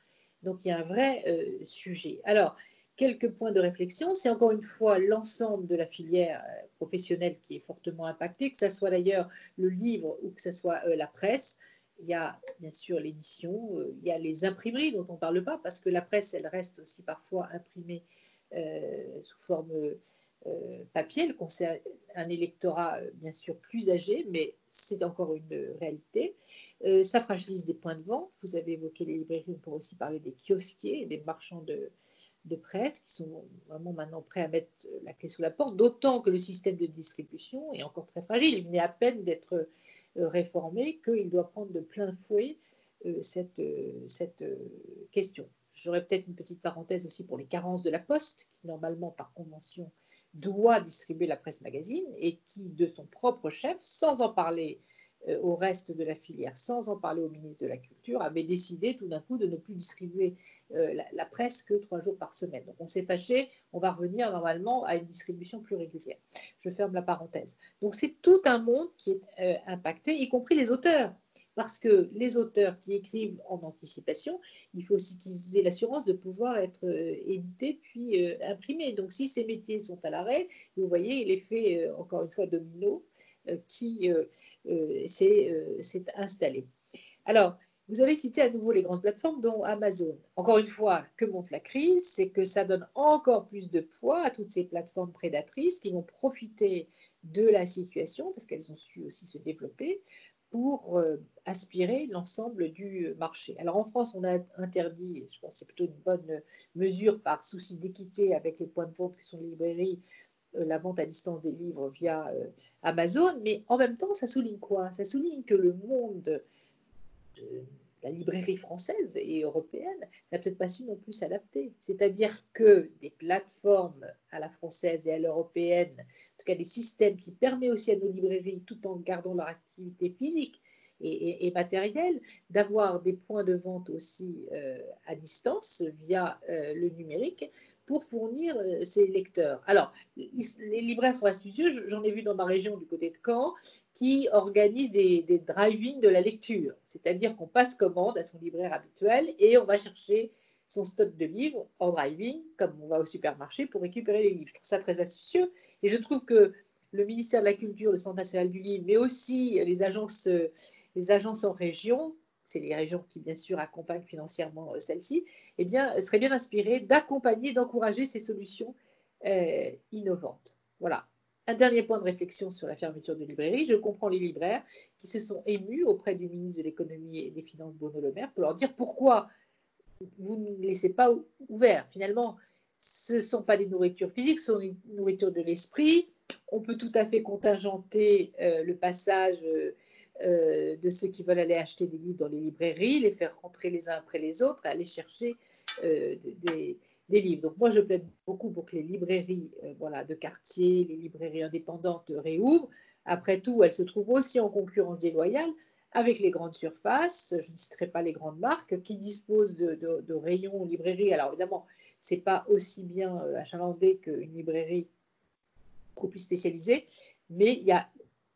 Donc il y a un vrai euh, sujet. Alors, quelques points de réflexion. C'est encore une fois l'ensemble de la filière euh, professionnelle qui est fortement impactée, que ce soit d'ailleurs le livre ou que ce soit euh, la presse. Il y a bien sûr l'édition, il y a les imprimeries dont on ne parle pas, parce que la presse, elle reste aussi parfois imprimée sous forme euh, papier. Elle concerne un électorat euh, bien sûr plus âgé, mais c'est encore une réalité. Euh, ça fragilise des points de vente. Vous avez évoqué les librairies, on peut aussi parler des kiosquiers, des marchands de, de presse qui sont vraiment maintenant prêts à mettre la clé sous la porte, d'autant que le système de distribution est encore très fragile. Il venait à peine d'être réformé qu'il doit prendre de plein fouet cette, cette question. J'aurais peut-être une petite parenthèse aussi pour les carences de la poste, qui normalement, par convention, doit distribuer la presse magazine et qui, de son propre chef, sans en parler euh, au reste de la filière, sans en parler au ministre de la Culture, avait décidé tout d'un coup de ne plus distribuer euh, la, presse que trois jours par semaine. Donc on s'est fâché, on va revenir normalement à une distribution plus régulière. Je ferme la parenthèse. Donc c'est tout un monde qui est euh, impacté, y compris les auteurs parce que les auteurs qui écrivent en anticipation, il faut aussi qu'ils aient l'assurance de pouvoir être euh, édités puis euh, imprimés. Donc si ces métiers sont à l'arrêt, vous voyez l'effet, euh, encore une fois, domino qui s'est installé. Alors, vous avez cité à nouveau les grandes plateformes, dont Amazon. Encore une fois, que montre la crise C'est que ça donne encore plus de poids à toutes ces plateformes prédatrices qui vont profiter de la situation, parce qu'elles ont su aussi se développer, pour euh, aspirer l'ensemble du marché. Alors en France, on a interdit, je pense que c'est plutôt une bonne mesure par souci d'équité avec les points de vente qui sont les librairies, euh, la vente à distance des livres via euh, Amazon, mais en même temps, ça souligne quoi? Ça souligne que le monde de la librairie française et européenne n'a peut-être pas su non plus s'adapter. C'est-à-dire que des plateformes à la française et à l'européenne, en tout cas des systèmes qui permettent aussi à nos librairies, tout en gardant leur activité physique et, matérielle, d'avoir des points de vente aussi euh, à distance via euh, le numérique, pour fournir euh, ces lecteurs. Alors, les libraires sont astucieux, j'en ai vu dans ma région du côté de Caen, qui organisent des, des drive-in de la lecture, c'est-à-dire qu'on passe commande à son libraire habituel et on va chercher son stock de livres en drive-in, comme on va au supermarché, pour récupérer les livres. Je trouve ça très astucieux et je trouve que le ministère de la Culture, le Centre national du livre, mais aussi les agences, les agences en région c'est les régions qui, bien sûr, accompagnent financièrement euh, celles-ci, eh bien, seraient bien inspirées d'accompagner, d'encourager ces solutions euh, innovantes. Voilà. Un dernier point de réflexion sur la fermeture de librairies. Je comprends les libraires qui se sont émus auprès du ministre de l'économie et des finances, Bruno Le Maire, pour leur dire pourquoi vous ne laissez pas ouvert. Finalement, ce ne sont pas des nourritures physiques, ce sont des nourritures de l'esprit. On peut tout à fait contingenter euh, le passage euh, de ceux qui veulent aller acheter des livres dans les librairies, les faire rentrer les uns après les autres, aller chercher euh, des, livres. Donc moi, je plaide beaucoup pour que les librairies euh, voilà, de quartier, les librairies indépendantes réouvrent. Après tout, elles se trouvent aussi en concurrence déloyale avec les grandes surfaces, je ne citerai pas les grandes marques, qui disposent de, de rayons librairies. Alors évidemment, ce n'est pas aussi bien achalandé qu'une librairie beaucoup plus spécialisée, mais il y a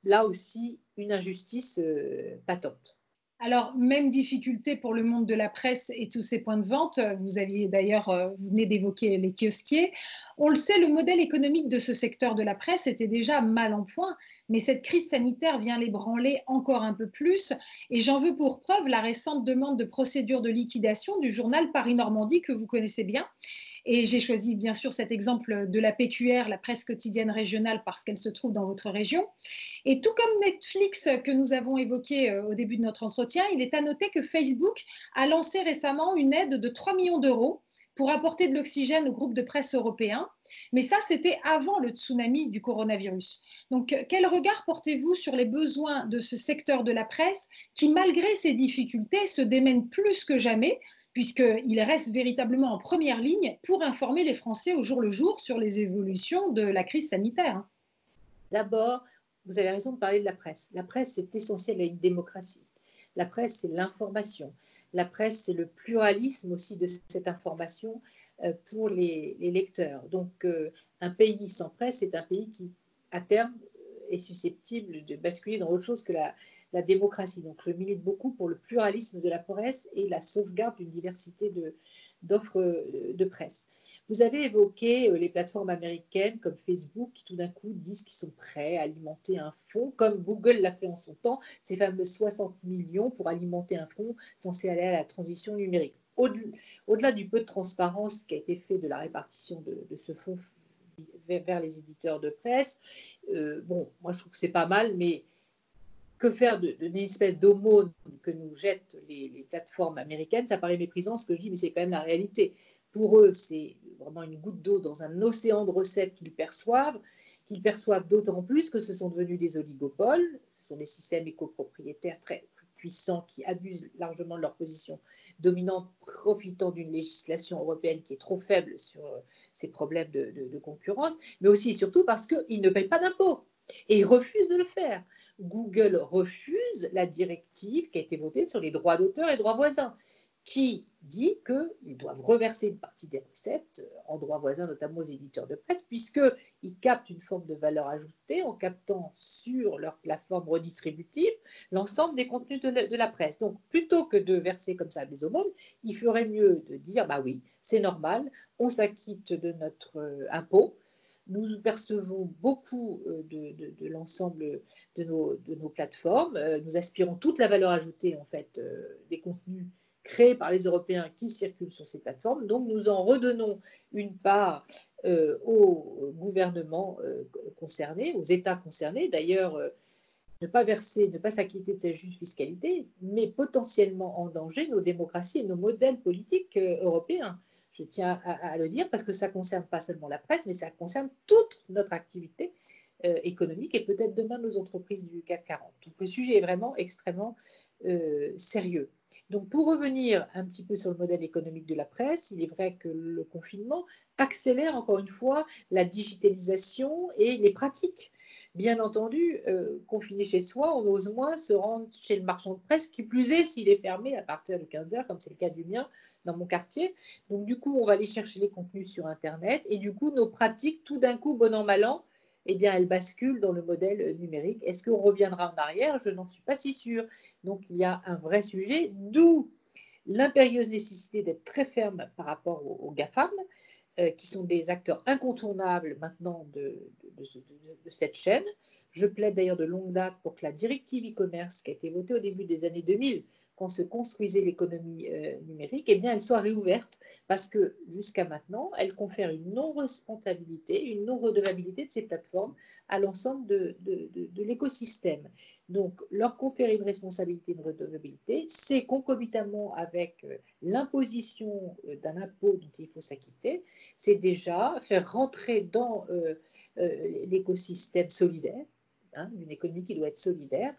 là aussi une injustice euh, patente. Alors, même difficulté pour le monde de la presse et tous ces points de vente. Vous aviez d'ailleurs, euh, vous venez d'évoquer les kiosquiers. On le sait, le modèle économique de ce secteur de la presse était déjà mal en point, mais cette crise sanitaire vient l'ébranler encore un peu plus. Et j'en veux pour preuve la récente demande de procédure de liquidation du journal Paris-Normandie que vous connaissez bien et j'ai choisi bien sûr cet exemple de la PQR, la presse quotidienne régionale, parce qu'elle se trouve dans votre région. Et tout comme Netflix que nous avons évoqué euh, au début de notre entretien, il est à noter que Facebook a lancé récemment une aide de 3 millions d'euros pour apporter de l'oxygène au groupe de presse européen. Mais ça, c'était avant le tsunami du coronavirus. Donc, quel regard portez-vous sur les besoins de ce secteur de la presse qui, malgré ces difficultés, se démène plus que jamais puisqu'il reste véritablement en première ligne pour informer les Français au jour le jour sur les évolutions de la crise sanitaire. D'abord, vous avez raison de parler de la presse. La presse, c'est essentiel à une démocratie. La presse, c'est l'information. La presse, c'est le pluralisme aussi de cette information euh, pour les, lecteurs. Donc, euh, un pays sans presse, c'est un pays qui, à terme, est susceptible de basculer dans autre chose que la, démocratie. Donc je milite beaucoup pour le pluralisme de la presse et la sauvegarde d'une diversité d'offres de, de, presse. Vous avez évoqué les plateformes américaines comme Facebook qui tout d'un coup disent qu'ils sont prêts à alimenter un fonds, comme Google l'a fait en son temps, ces fameux 60 millions pour alimenter un fonds censé aller à la transition numérique. Au-delà du peu de transparence qui a été fait de la répartition de, ce fonds vers, les éditeurs de presse, euh, bon, moi je trouve que c'est pas mal, mais que faire d'une espèce d'aumône que nous jettent les, plateformes américaines? Ça paraît méprisant ce que je dis, mais c'est quand même la réalité. Pour eux, c'est vraiment une goutte d'eau dans un océan de recettes qu'ils perçoivent, qu'ils perçoivent d'autant plus que ce sont devenus des oligopoles, ce sont des systèmes écopropriétaires très puissants qui abusent largement de leur position dominante, profitant d'une législation européenne qui est trop faible sur euh, ces problèmes de, concurrence, mais aussi et surtout parce qu'ils ne payent pas d'impôts. Et ils refusent de le faire. Google refuse la directive qui a été votée sur les droits d'auteur et droits voisins qui dit qu'ils doivent reverser une partie des recettes euh, en droit voisin, notamment aux éditeurs de presse, puisqu'ils captent une forme de valeur ajoutée en captant sur leur plateforme redistributive l'ensemble des contenus de la, presse. Donc, plutôt que de verser comme ça des aumônes, il ferait mieux de dire, bah oui, c'est normal, on s'acquitte de notre euh, impôt, nous percevons beaucoup euh, de, l'ensemble de nos, de nos, plateformes. Nous aspirons toute la valeur ajoutée en fait des contenus créés par les Européens qui circulent sur ces plateformes. Donc nous en redonnons une part euh, aux gouvernements euh, concernés, aux États concernés. D'ailleurs, euh, ne pas verser, ne pas s'acquitter de cette juste fiscalité, mais potentiellement en danger nos démocraties et nos modèles politiques européens. Je tiens à, le dire parce que ça concerne pas seulement la presse, mais ça concerne toute notre activité économique et peut-être demain nos entreprises du CAC 40. Donc le sujet est vraiment extrêmement sérieux. Donc pour revenir un petit peu sur le modèle économique de la presse, il est vrai que le confinement accélère encore une fois la digitalisation et les pratiques. Bien entendu, euh, confiné chez soi, on ose moins se rendre chez le marchand de presse, qui plus est s'il est fermé à partir de 15 heures, comme c'est le cas du mien dans mon quartier. Donc du coup, on va aller chercher les contenus sur Internet et du coup, nos pratiques, tout d'un coup, bon an, mal an, eh bien, elle bascule dans le modèle numérique. Est-ce qu'on reviendra en arrière? Je n'en suis pas si sûre. Donc, il y a un vrai sujet, d'où l'impérieuse nécessité d'être très ferme par rapport aux, GAFAM, euh, qui sont des acteurs incontournables maintenant de, de, cette chaîne. Je plaide d'ailleurs de longue date pour que la directive e-commerce qui a été votée au début des années 2000 quand se construisait l'économie euh, numérique, eh bien, elle soit réouverte parce que jusqu'à maintenant, elle confère une non-responsabilité, une non-redevabilité de ces plateformes à l'ensemble de, de, l'écosystème. Donc, leur conférer une responsabilité, une redevabilité, c'est concomitamment avec euh, l'imposition euh, d'un impôt dont il faut s'acquitter, c'est déjà faire rentrer dans l'écosystème solidaire, hein, une économie qui doit être solidaire,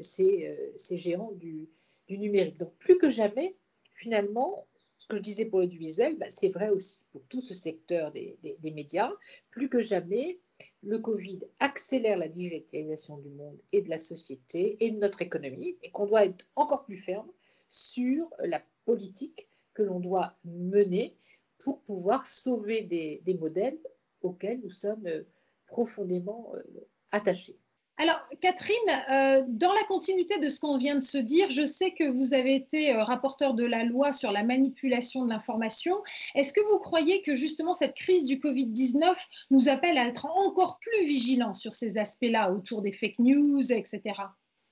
ces géants du, du numérique. Donc plus que jamais, finalement, ce que je disais pour l'audiovisuel, bah, c'est vrai aussi pour tout ce secteur des, médias, plus que jamais, le Covid accélère la digitalisation du monde et de la société et de notre économie et qu'on doit être encore plus ferme sur la politique que l'on doit mener pour pouvoir sauver des, modèles auxquels nous sommes euh, profondément euh, attachés. Alors, Catherine, euh, dans la continuité de ce qu'on vient de se dire, je sais que vous avez été euh, rapporteur de la loi sur la manipulation de l'information. Est-ce que vous croyez que justement cette crise du Covid-19 nous appelle à être encore plus vigilants sur ces aspects-là, autour des fake news, etc.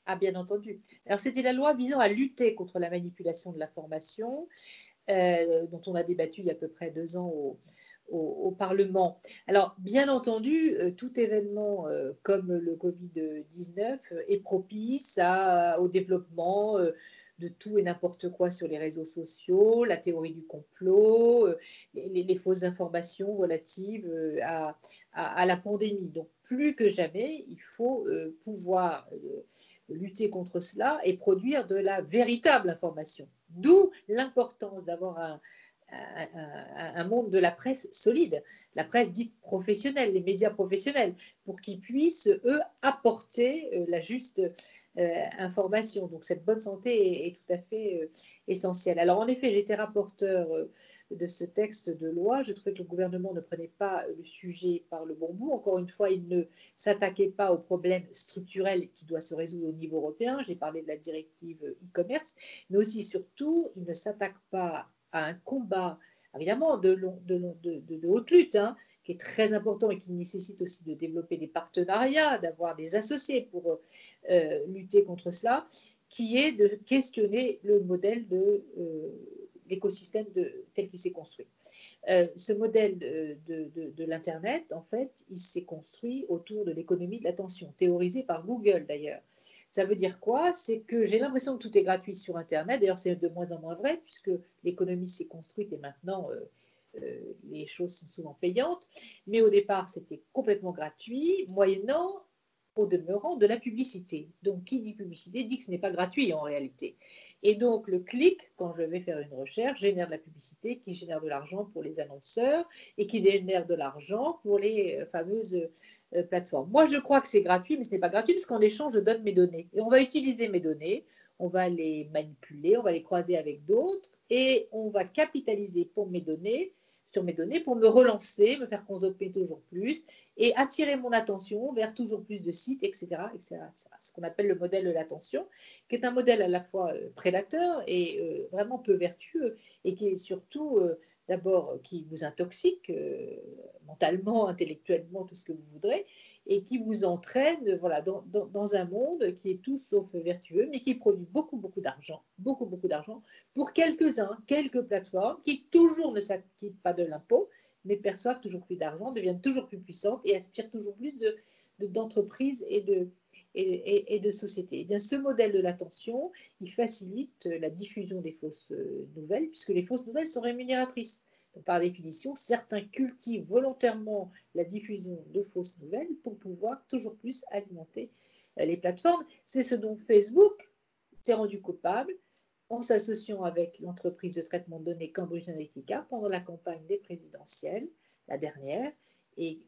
Ah, bien entendu. Alors, c'était la loi visant à lutter contre la manipulation de l'information, euh, dont on a débattu il y a à peu près deux ans au, Parlement. Alors, bien entendu, euh, tout événement euh, comme le Covid-19 euh, est propice au développement de tout et n'importe quoi sur les réseaux sociaux, la théorie du complot, les, fausses informations relatives à, à, la pandémie. Donc, plus que jamais, il faut pouvoir lutter contre cela et produire de la véritable information. D'où l'importance d'avoir un, un, monde de la presse solide, la presse dite professionnelle, les médias professionnels, pour qu'ils puissent, eux, apporter euh, la juste euh, information. Donc cette bonne santé est, tout à fait euh, essentielle. Alors en effet, j'étais rapporteur de ce texte de loi. Je trouvais que le gouvernement ne prenait pas le sujet par le bon bout. Encore une fois, il ne s'attaquait pas aux problèmes structurels qui doivent se résoudre au niveau européen. J'ai parlé de la directive e-commerce, mais aussi surtout, il ne s'attaque pas à un combat, évidemment, de, de, haute lutte, hein, qui est très important et qui nécessite aussi de développer des partenariats, d'avoir des associés pour euh, lutter contre cela, qui est de questionner le modèle de euh, l'écosystème tel qu'il s'est construit. Euh, ce modèle de, l'Internet, en fait, il s'est construit autour de l'économie de l'attention, théorisée par Google d'ailleurs. Ça veut dire quoi? C'est que j'ai l'impression que tout est gratuit sur Internet. D'ailleurs, c'est de moins en moins vrai puisque l'économie s'est construite et maintenant euh, euh, les choses sont souvent payantes. Mais au départ, c'était complètement gratuit, moyennant au demeurant de la publicité. Donc, qui dit publicité dit que ce n'est pas gratuit en réalité. Et donc, le clic, quand je vais faire une recherche, génère de la publicité qui génère de l'argent pour les annonceurs et qui génère de l'argent pour les euh, fameuses euh, plateformes. Moi, je crois que c'est gratuit, mais ce n'est pas gratuit parce qu'en échange, je donne mes données. Et on va utiliser mes données, on va les manipuler, on va les croiser avec d'autres et on va capitaliser pour mes données sur mes données pour me relancer, me faire consommer toujours plus et attirer mon attention vers toujours plus de sites, etc. etc., Ce qu'on appelle le modèle de l'attention, qui est un modèle à la fois euh, prédateur et euh, vraiment peu vertueux et qui est surtout euh, d'abord qui vous intoxique mentalement, intellectuellement, tout ce que vous voudrez, et qui vous entraîne voilà, dans, un monde qui est tout sauf vertueux, mais qui produit beaucoup, beaucoup d'argent, beaucoup, beaucoup d'argent pour quelques-uns, quelques plateformes qui toujours ne s'acquittent pas de l'impôt, mais perçoivent toujours plus d'argent, deviennent toujours plus puissantes et aspirent toujours plus d'entreprises de, et de, et. Eh bien, ce modèle de l'attention, il facilite la diffusion des fausses nouvelles, puisque les fausses nouvelles sont rémunératrices par définition, certains cultivent volontairement la diffusion de fausses nouvelles pour pouvoir toujours plus alimenter euh, les plateformes. C'est ce dont Facebook s'est rendu coupable en s'associant avec l'entreprise de traitement de données Cambridge Analytica pendant la campagne des présidentielles, la dernière. Et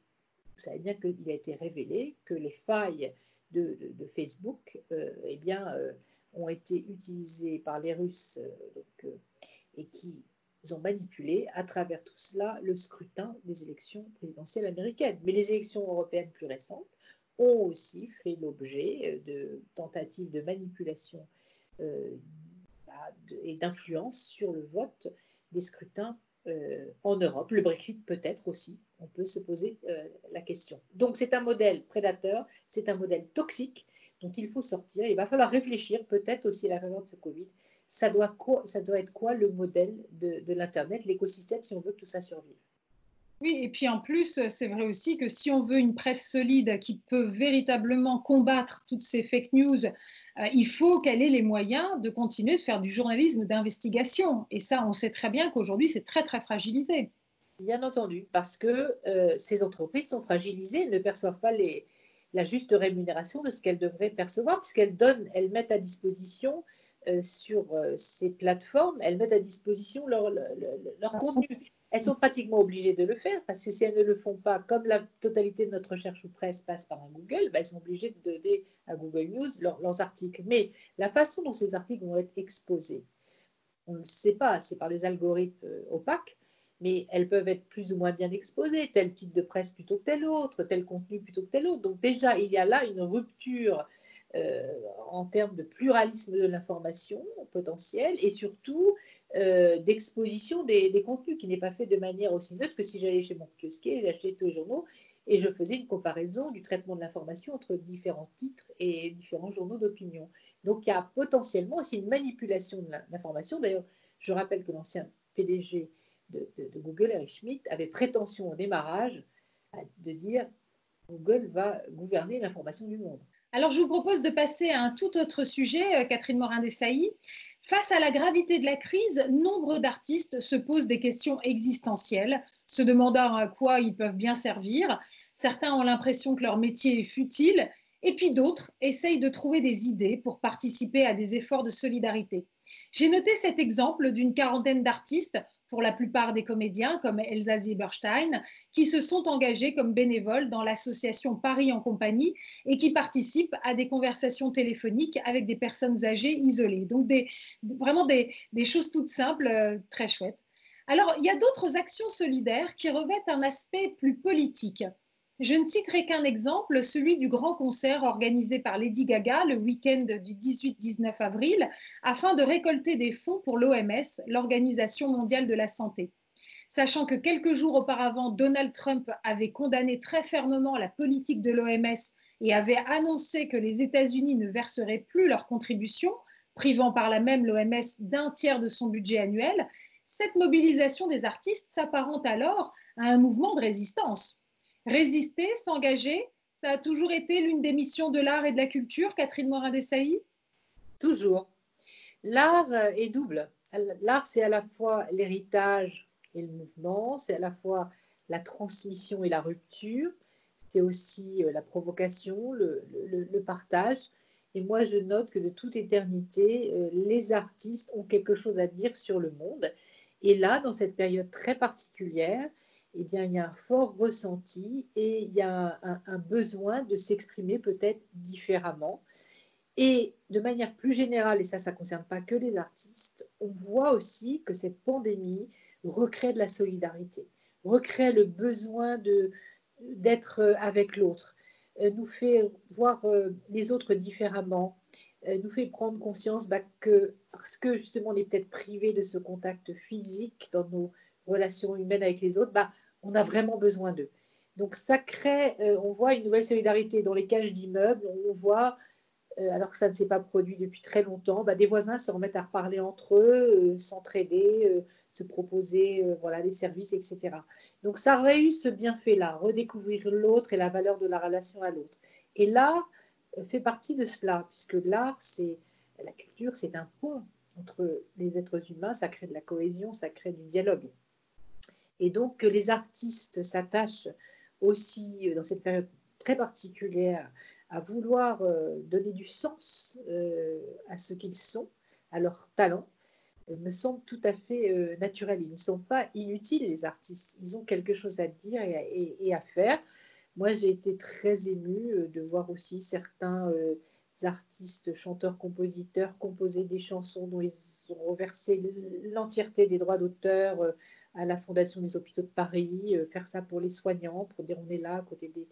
vous savez bien qu'il a été révélé que les failles de, Facebook euh, eh bien, euh, ont été utilisées par les Russes et qui ils ont manipulé à travers tout cela le scrutin des élections présidentielles américaines. Mais les élections européennes plus récentes ont aussi fait l'objet euh, de tentatives de manipulation euh, bah, et d'influence sur le vote des scrutins euh, en Europe. Le Brexit peut-être aussi, on peut se poser la question. Donc c'est un modèle prédateur, c'est un modèle toxique dont il faut sortir. Il va falloir réfléchir peut-être aussi à la faveur de ce Covid ça doit, ça doit être quoi le modèle de, de l'Internet, l'écosystème, si on veut que tout ça survive? Oui, et puis en plus, c'est vrai aussi que si on veut une presse solide qui peut véritablement combattre toutes ces fake news, euh, il faut qu'elle ait les moyens de continuer de faire du journalisme d'investigation. Et ça, on sait très bien qu'aujourd'hui, c'est très, très fragilisé. Bien entendu, parce que euh, ces entreprises sont fragilisées, elles ne perçoivent pas les, la juste rémunération de ce qu'elles devraient percevoir, puisqu'elles donnent, elles mettent à disposition sur euh, ces plateformes, elles mettent à disposition leur, leur, contenu. Elles sont pratiquement obligées de le faire parce que si elles ne le font pas, comme la totalité de notre recherche ou presse passe par un Google, bah, elles sont obligées de donner à Google News leurs articles. Mais la façon dont ces articles vont être exposés, on ne le sait pas, c'est par des algorithmes euh, opaques, mais elles peuvent être plus ou moins bien exposées, tel type de presse plutôt que tel autre, tel contenu plutôt que tel autre. Donc déjà, il y a là une rupture euh, en termes de pluralisme de l'information potentielle et surtout euh, d'exposition des, contenus qui n'est pas fait de manière aussi neutre que si j'allais chez mon kiosquier, j'achetais tous les journaux et je faisais une comparaison du traitement de l'information entre différents titres et différents journaux d'opinion. Donc il y a potentiellement aussi une manipulation de l'information. D'ailleurs, je rappelle que l'ancien PDG de, de Google, Eric Schmidt, avait prétention au démarrage de dire Google va gouverner l'information du monde. Alors, je vous propose de passer à un tout autre sujet, euh, Catherine Morin-Desailly. Face à la gravité de la crise, nombre d'artistes se posent des questions existentielles, se demandant à quoi ils peuvent bien servir. Certains ont l'impression que leur métier est futile, et puis d'autres essayent de trouver des idées pour participer à des efforts de solidarité. J'ai noté cet exemple d'une quarantaine d'artistes, pour la plupart des comédiens comme Elsa Zieberstein, qui se sont engagés comme bénévoles dans l'association Paris en compagnie et qui participent à des conversations téléphoniques avec des personnes âgées isolées. Donc vraiment des, choses toutes simples, euh, très chouettes. Alors, il y a d'autres actions solidaires qui revêtent un aspect plus politique. Je ne citerai qu'un exemple, celui du grand concert organisé par Lady Gaga le week-end du 18-19 avril, afin de récolter des fonds pour l'OMS, l'Organisation mondiale de la santé. Sachant que quelques jours auparavant, Donald Trump avait condamné très fermement la politique de l'OMS et avait annoncé que les États-Unis ne verseraient plus leurs contributions, privant par là même l'OMS d'un tiers de son budget annuel, cette mobilisation des artistes s'apparente alors à un mouvement de résistance. Résister, s'engager, ça a toujours été l'une des missions de l'art et de la culture, Catherine Morin-Desailly? Toujours. L'art est double. L'art, c'est à la fois l'héritage et le mouvement, c'est à la fois la transmission et la rupture, c'est aussi euh, la provocation, le, partage. Et moi, je note que de toute éternité, euh, les artistes ont quelque chose à dire sur le monde. Et là, dans cette période très particulière, eh bien, il y a un fort ressenti et il y a un, besoin de s'exprimer peut-être différemment. Et de manière plus générale, et ça, ça ne concerne pas que les artistes, on voit aussi que cette pandémie recrée de la solidarité, recrée le besoin d'être avec l'autre, euh, nous fait voir euh, les autres différemment, euh, nous fait prendre conscience bah, que parce que justement on est peut-être privé de ce contact physique dans nos relations humaines avec les autres, bah, on a vraiment besoin d'eux. Donc ça crée, euh, on voit une nouvelle solidarité dans les cages d'immeubles, on voit, euh, alors que ça ne s'est pas produit depuis très longtemps, bah, des voisins se remettent à reparler entre eux, s'entraider, se proposer voilà, des services, etc. Donc ça eu ce bienfait-là, redécouvrir l'autre et la valeur de la relation à l'autre. Et l'art fait partie de cela, puisque l'art, c'est la culture, c'est un pont entre les êtres humains, ça crée de la cohésion, ça crée du dialogue. Et donc que les artistes s'attachent aussi euh, dans cette période très particulière à vouloir euh, donner du sens euh, à ce qu'ils sont, à leur talent, me semble tout à fait naturel. Ils ne sont pas inutiles, les artistes. Ils ont quelque chose à dire et à, faire. Moi, j'ai été très émue de voir aussi certains artistes, chanteurs, compositeurs composer des chansons dont ils ont reversé l'entièreté des droits d'auteur euh, à la Fondation des hôpitaux de Paris, euh, faire ça pour les soignants, pour dire on est là à côté des,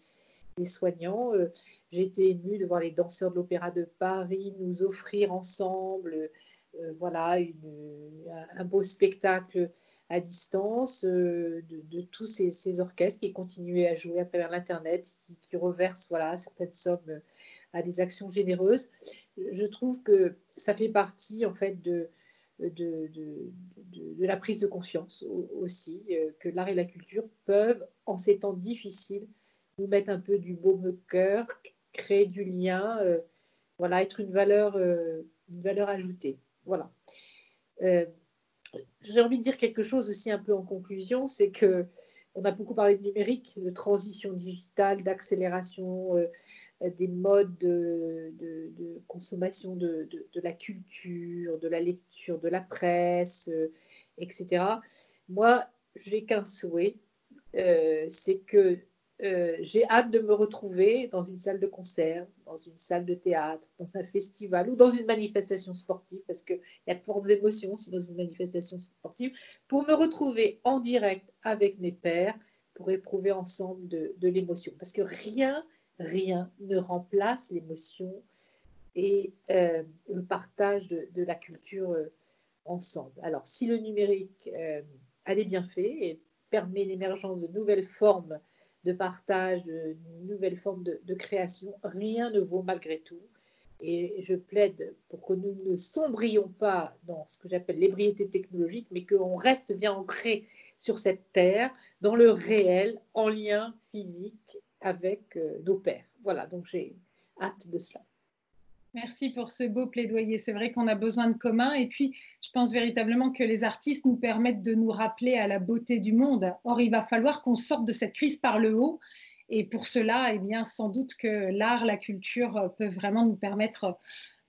soignants. Euh, j'ai été émue de voir les danseurs de l'Opéra de Paris nous offrir ensemble voilà, un beau spectacle à distance de, tous ces, orchestres qui continuaient à jouer à travers l'Internet, qui, qui, reversent voilà, certaines sommes à des actions généreuses. Je trouve que ça fait partie en fait de, de, la prise de conscience aussi, euh, que l'art et la culture peuvent, en ces temps difficiles, nous mettre un peu du baume au cœur, créer du lien, euh, voilà, être une valeur, euh, une valeur ajoutée. Voilà. J'ai envie de dire quelque chose aussi un peu en conclusion, c'est que on a beaucoup parlé de numérique, de transition digitale, d'accélération des modes de, consommation de, la culture, de la lecture, de la presse, euh, etc. Moi, j'ai qu'un souhait, euh, c'est que j'ai hâte de me retrouver dans une salle de concert, dans une salle de théâtre, dans un festival ou dans une manifestation sportive, parce qu'il y a de fortes émotions aussi dans une manifestation sportive, pour me retrouver en direct avec mes pères, pour éprouver ensemble de, de l'émotion. Parce que rien rien ne remplace l'émotion et euh, le partage de, la culture euh, ensemble. Alors, si le numérique euh, a des bienfaits et permet l'émergence de nouvelles formes de partage, de nouvelles formes de, création, rien ne vaut malgré tout. Et je plaide pour que nous ne sombrions pas dans ce que j'appelle l'ébriété technologique, mais qu'on reste bien ancré sur cette terre, dans le réel, en lien physique avec euh, nos pères. Voilà, donc j'ai hâte de cela. Merci pour ce beau plaidoyer. C'est vrai qu'on a besoin de commun et puis je pense véritablement que les artistes nous permettent de nous rappeler à la beauté du monde. Or, il va falloir qu'on sorte de cette crise par le haut et pour cela, eh bien, sans doute que l'art, la culture euh, peuvent vraiment nous permettre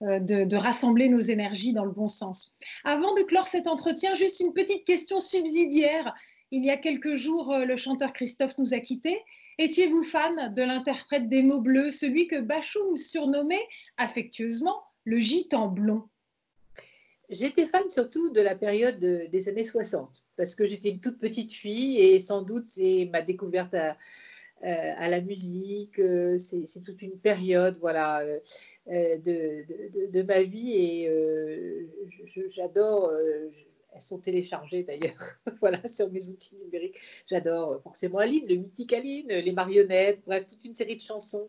euh, de, rassembler nos énergies dans le bon sens. Avant de clore cet entretien, juste une petite question subsidiaire. Il y a quelques jours, le chanteur Christophe nous a quittés Étiez-vous fan de l'interprète des mots bleus, celui que Bachoum surnommait affectueusement le gitan blond J'étais fan surtout de la période des années 60. parce que j'étais une toute petite fille et sans doute c'est ma découverte à, à la musique. C'est toute une période voilà, de, de, ma vie et j'adore elles sont téléchargées d'ailleurs voilà, sur mes outils numériques. J'adore forcément Aline, le mythique Aline, les marionnettes, bref, toute une série de chansons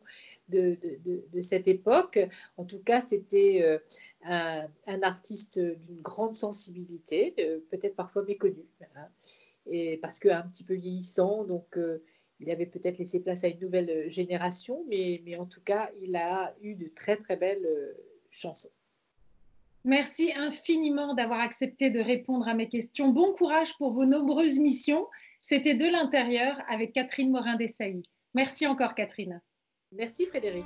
de, cette époque. En tout cas, c'était euh, un, artiste d'une grande sensibilité, euh, peut-être parfois méconnu, et parce qu'un petit peu vieillissant, donc euh, il avait peut-être laissé place à une nouvelle génération, mais, mais, en tout cas, il a eu de très très belles chansons. Merci infiniment d'avoir accepté de répondre à mes questions. Bon courage pour vos nombreuses missions. C'était de l'intérieur avec Catherine Morin-Dessailly. Merci encore, Catherine. Merci, Frédéric.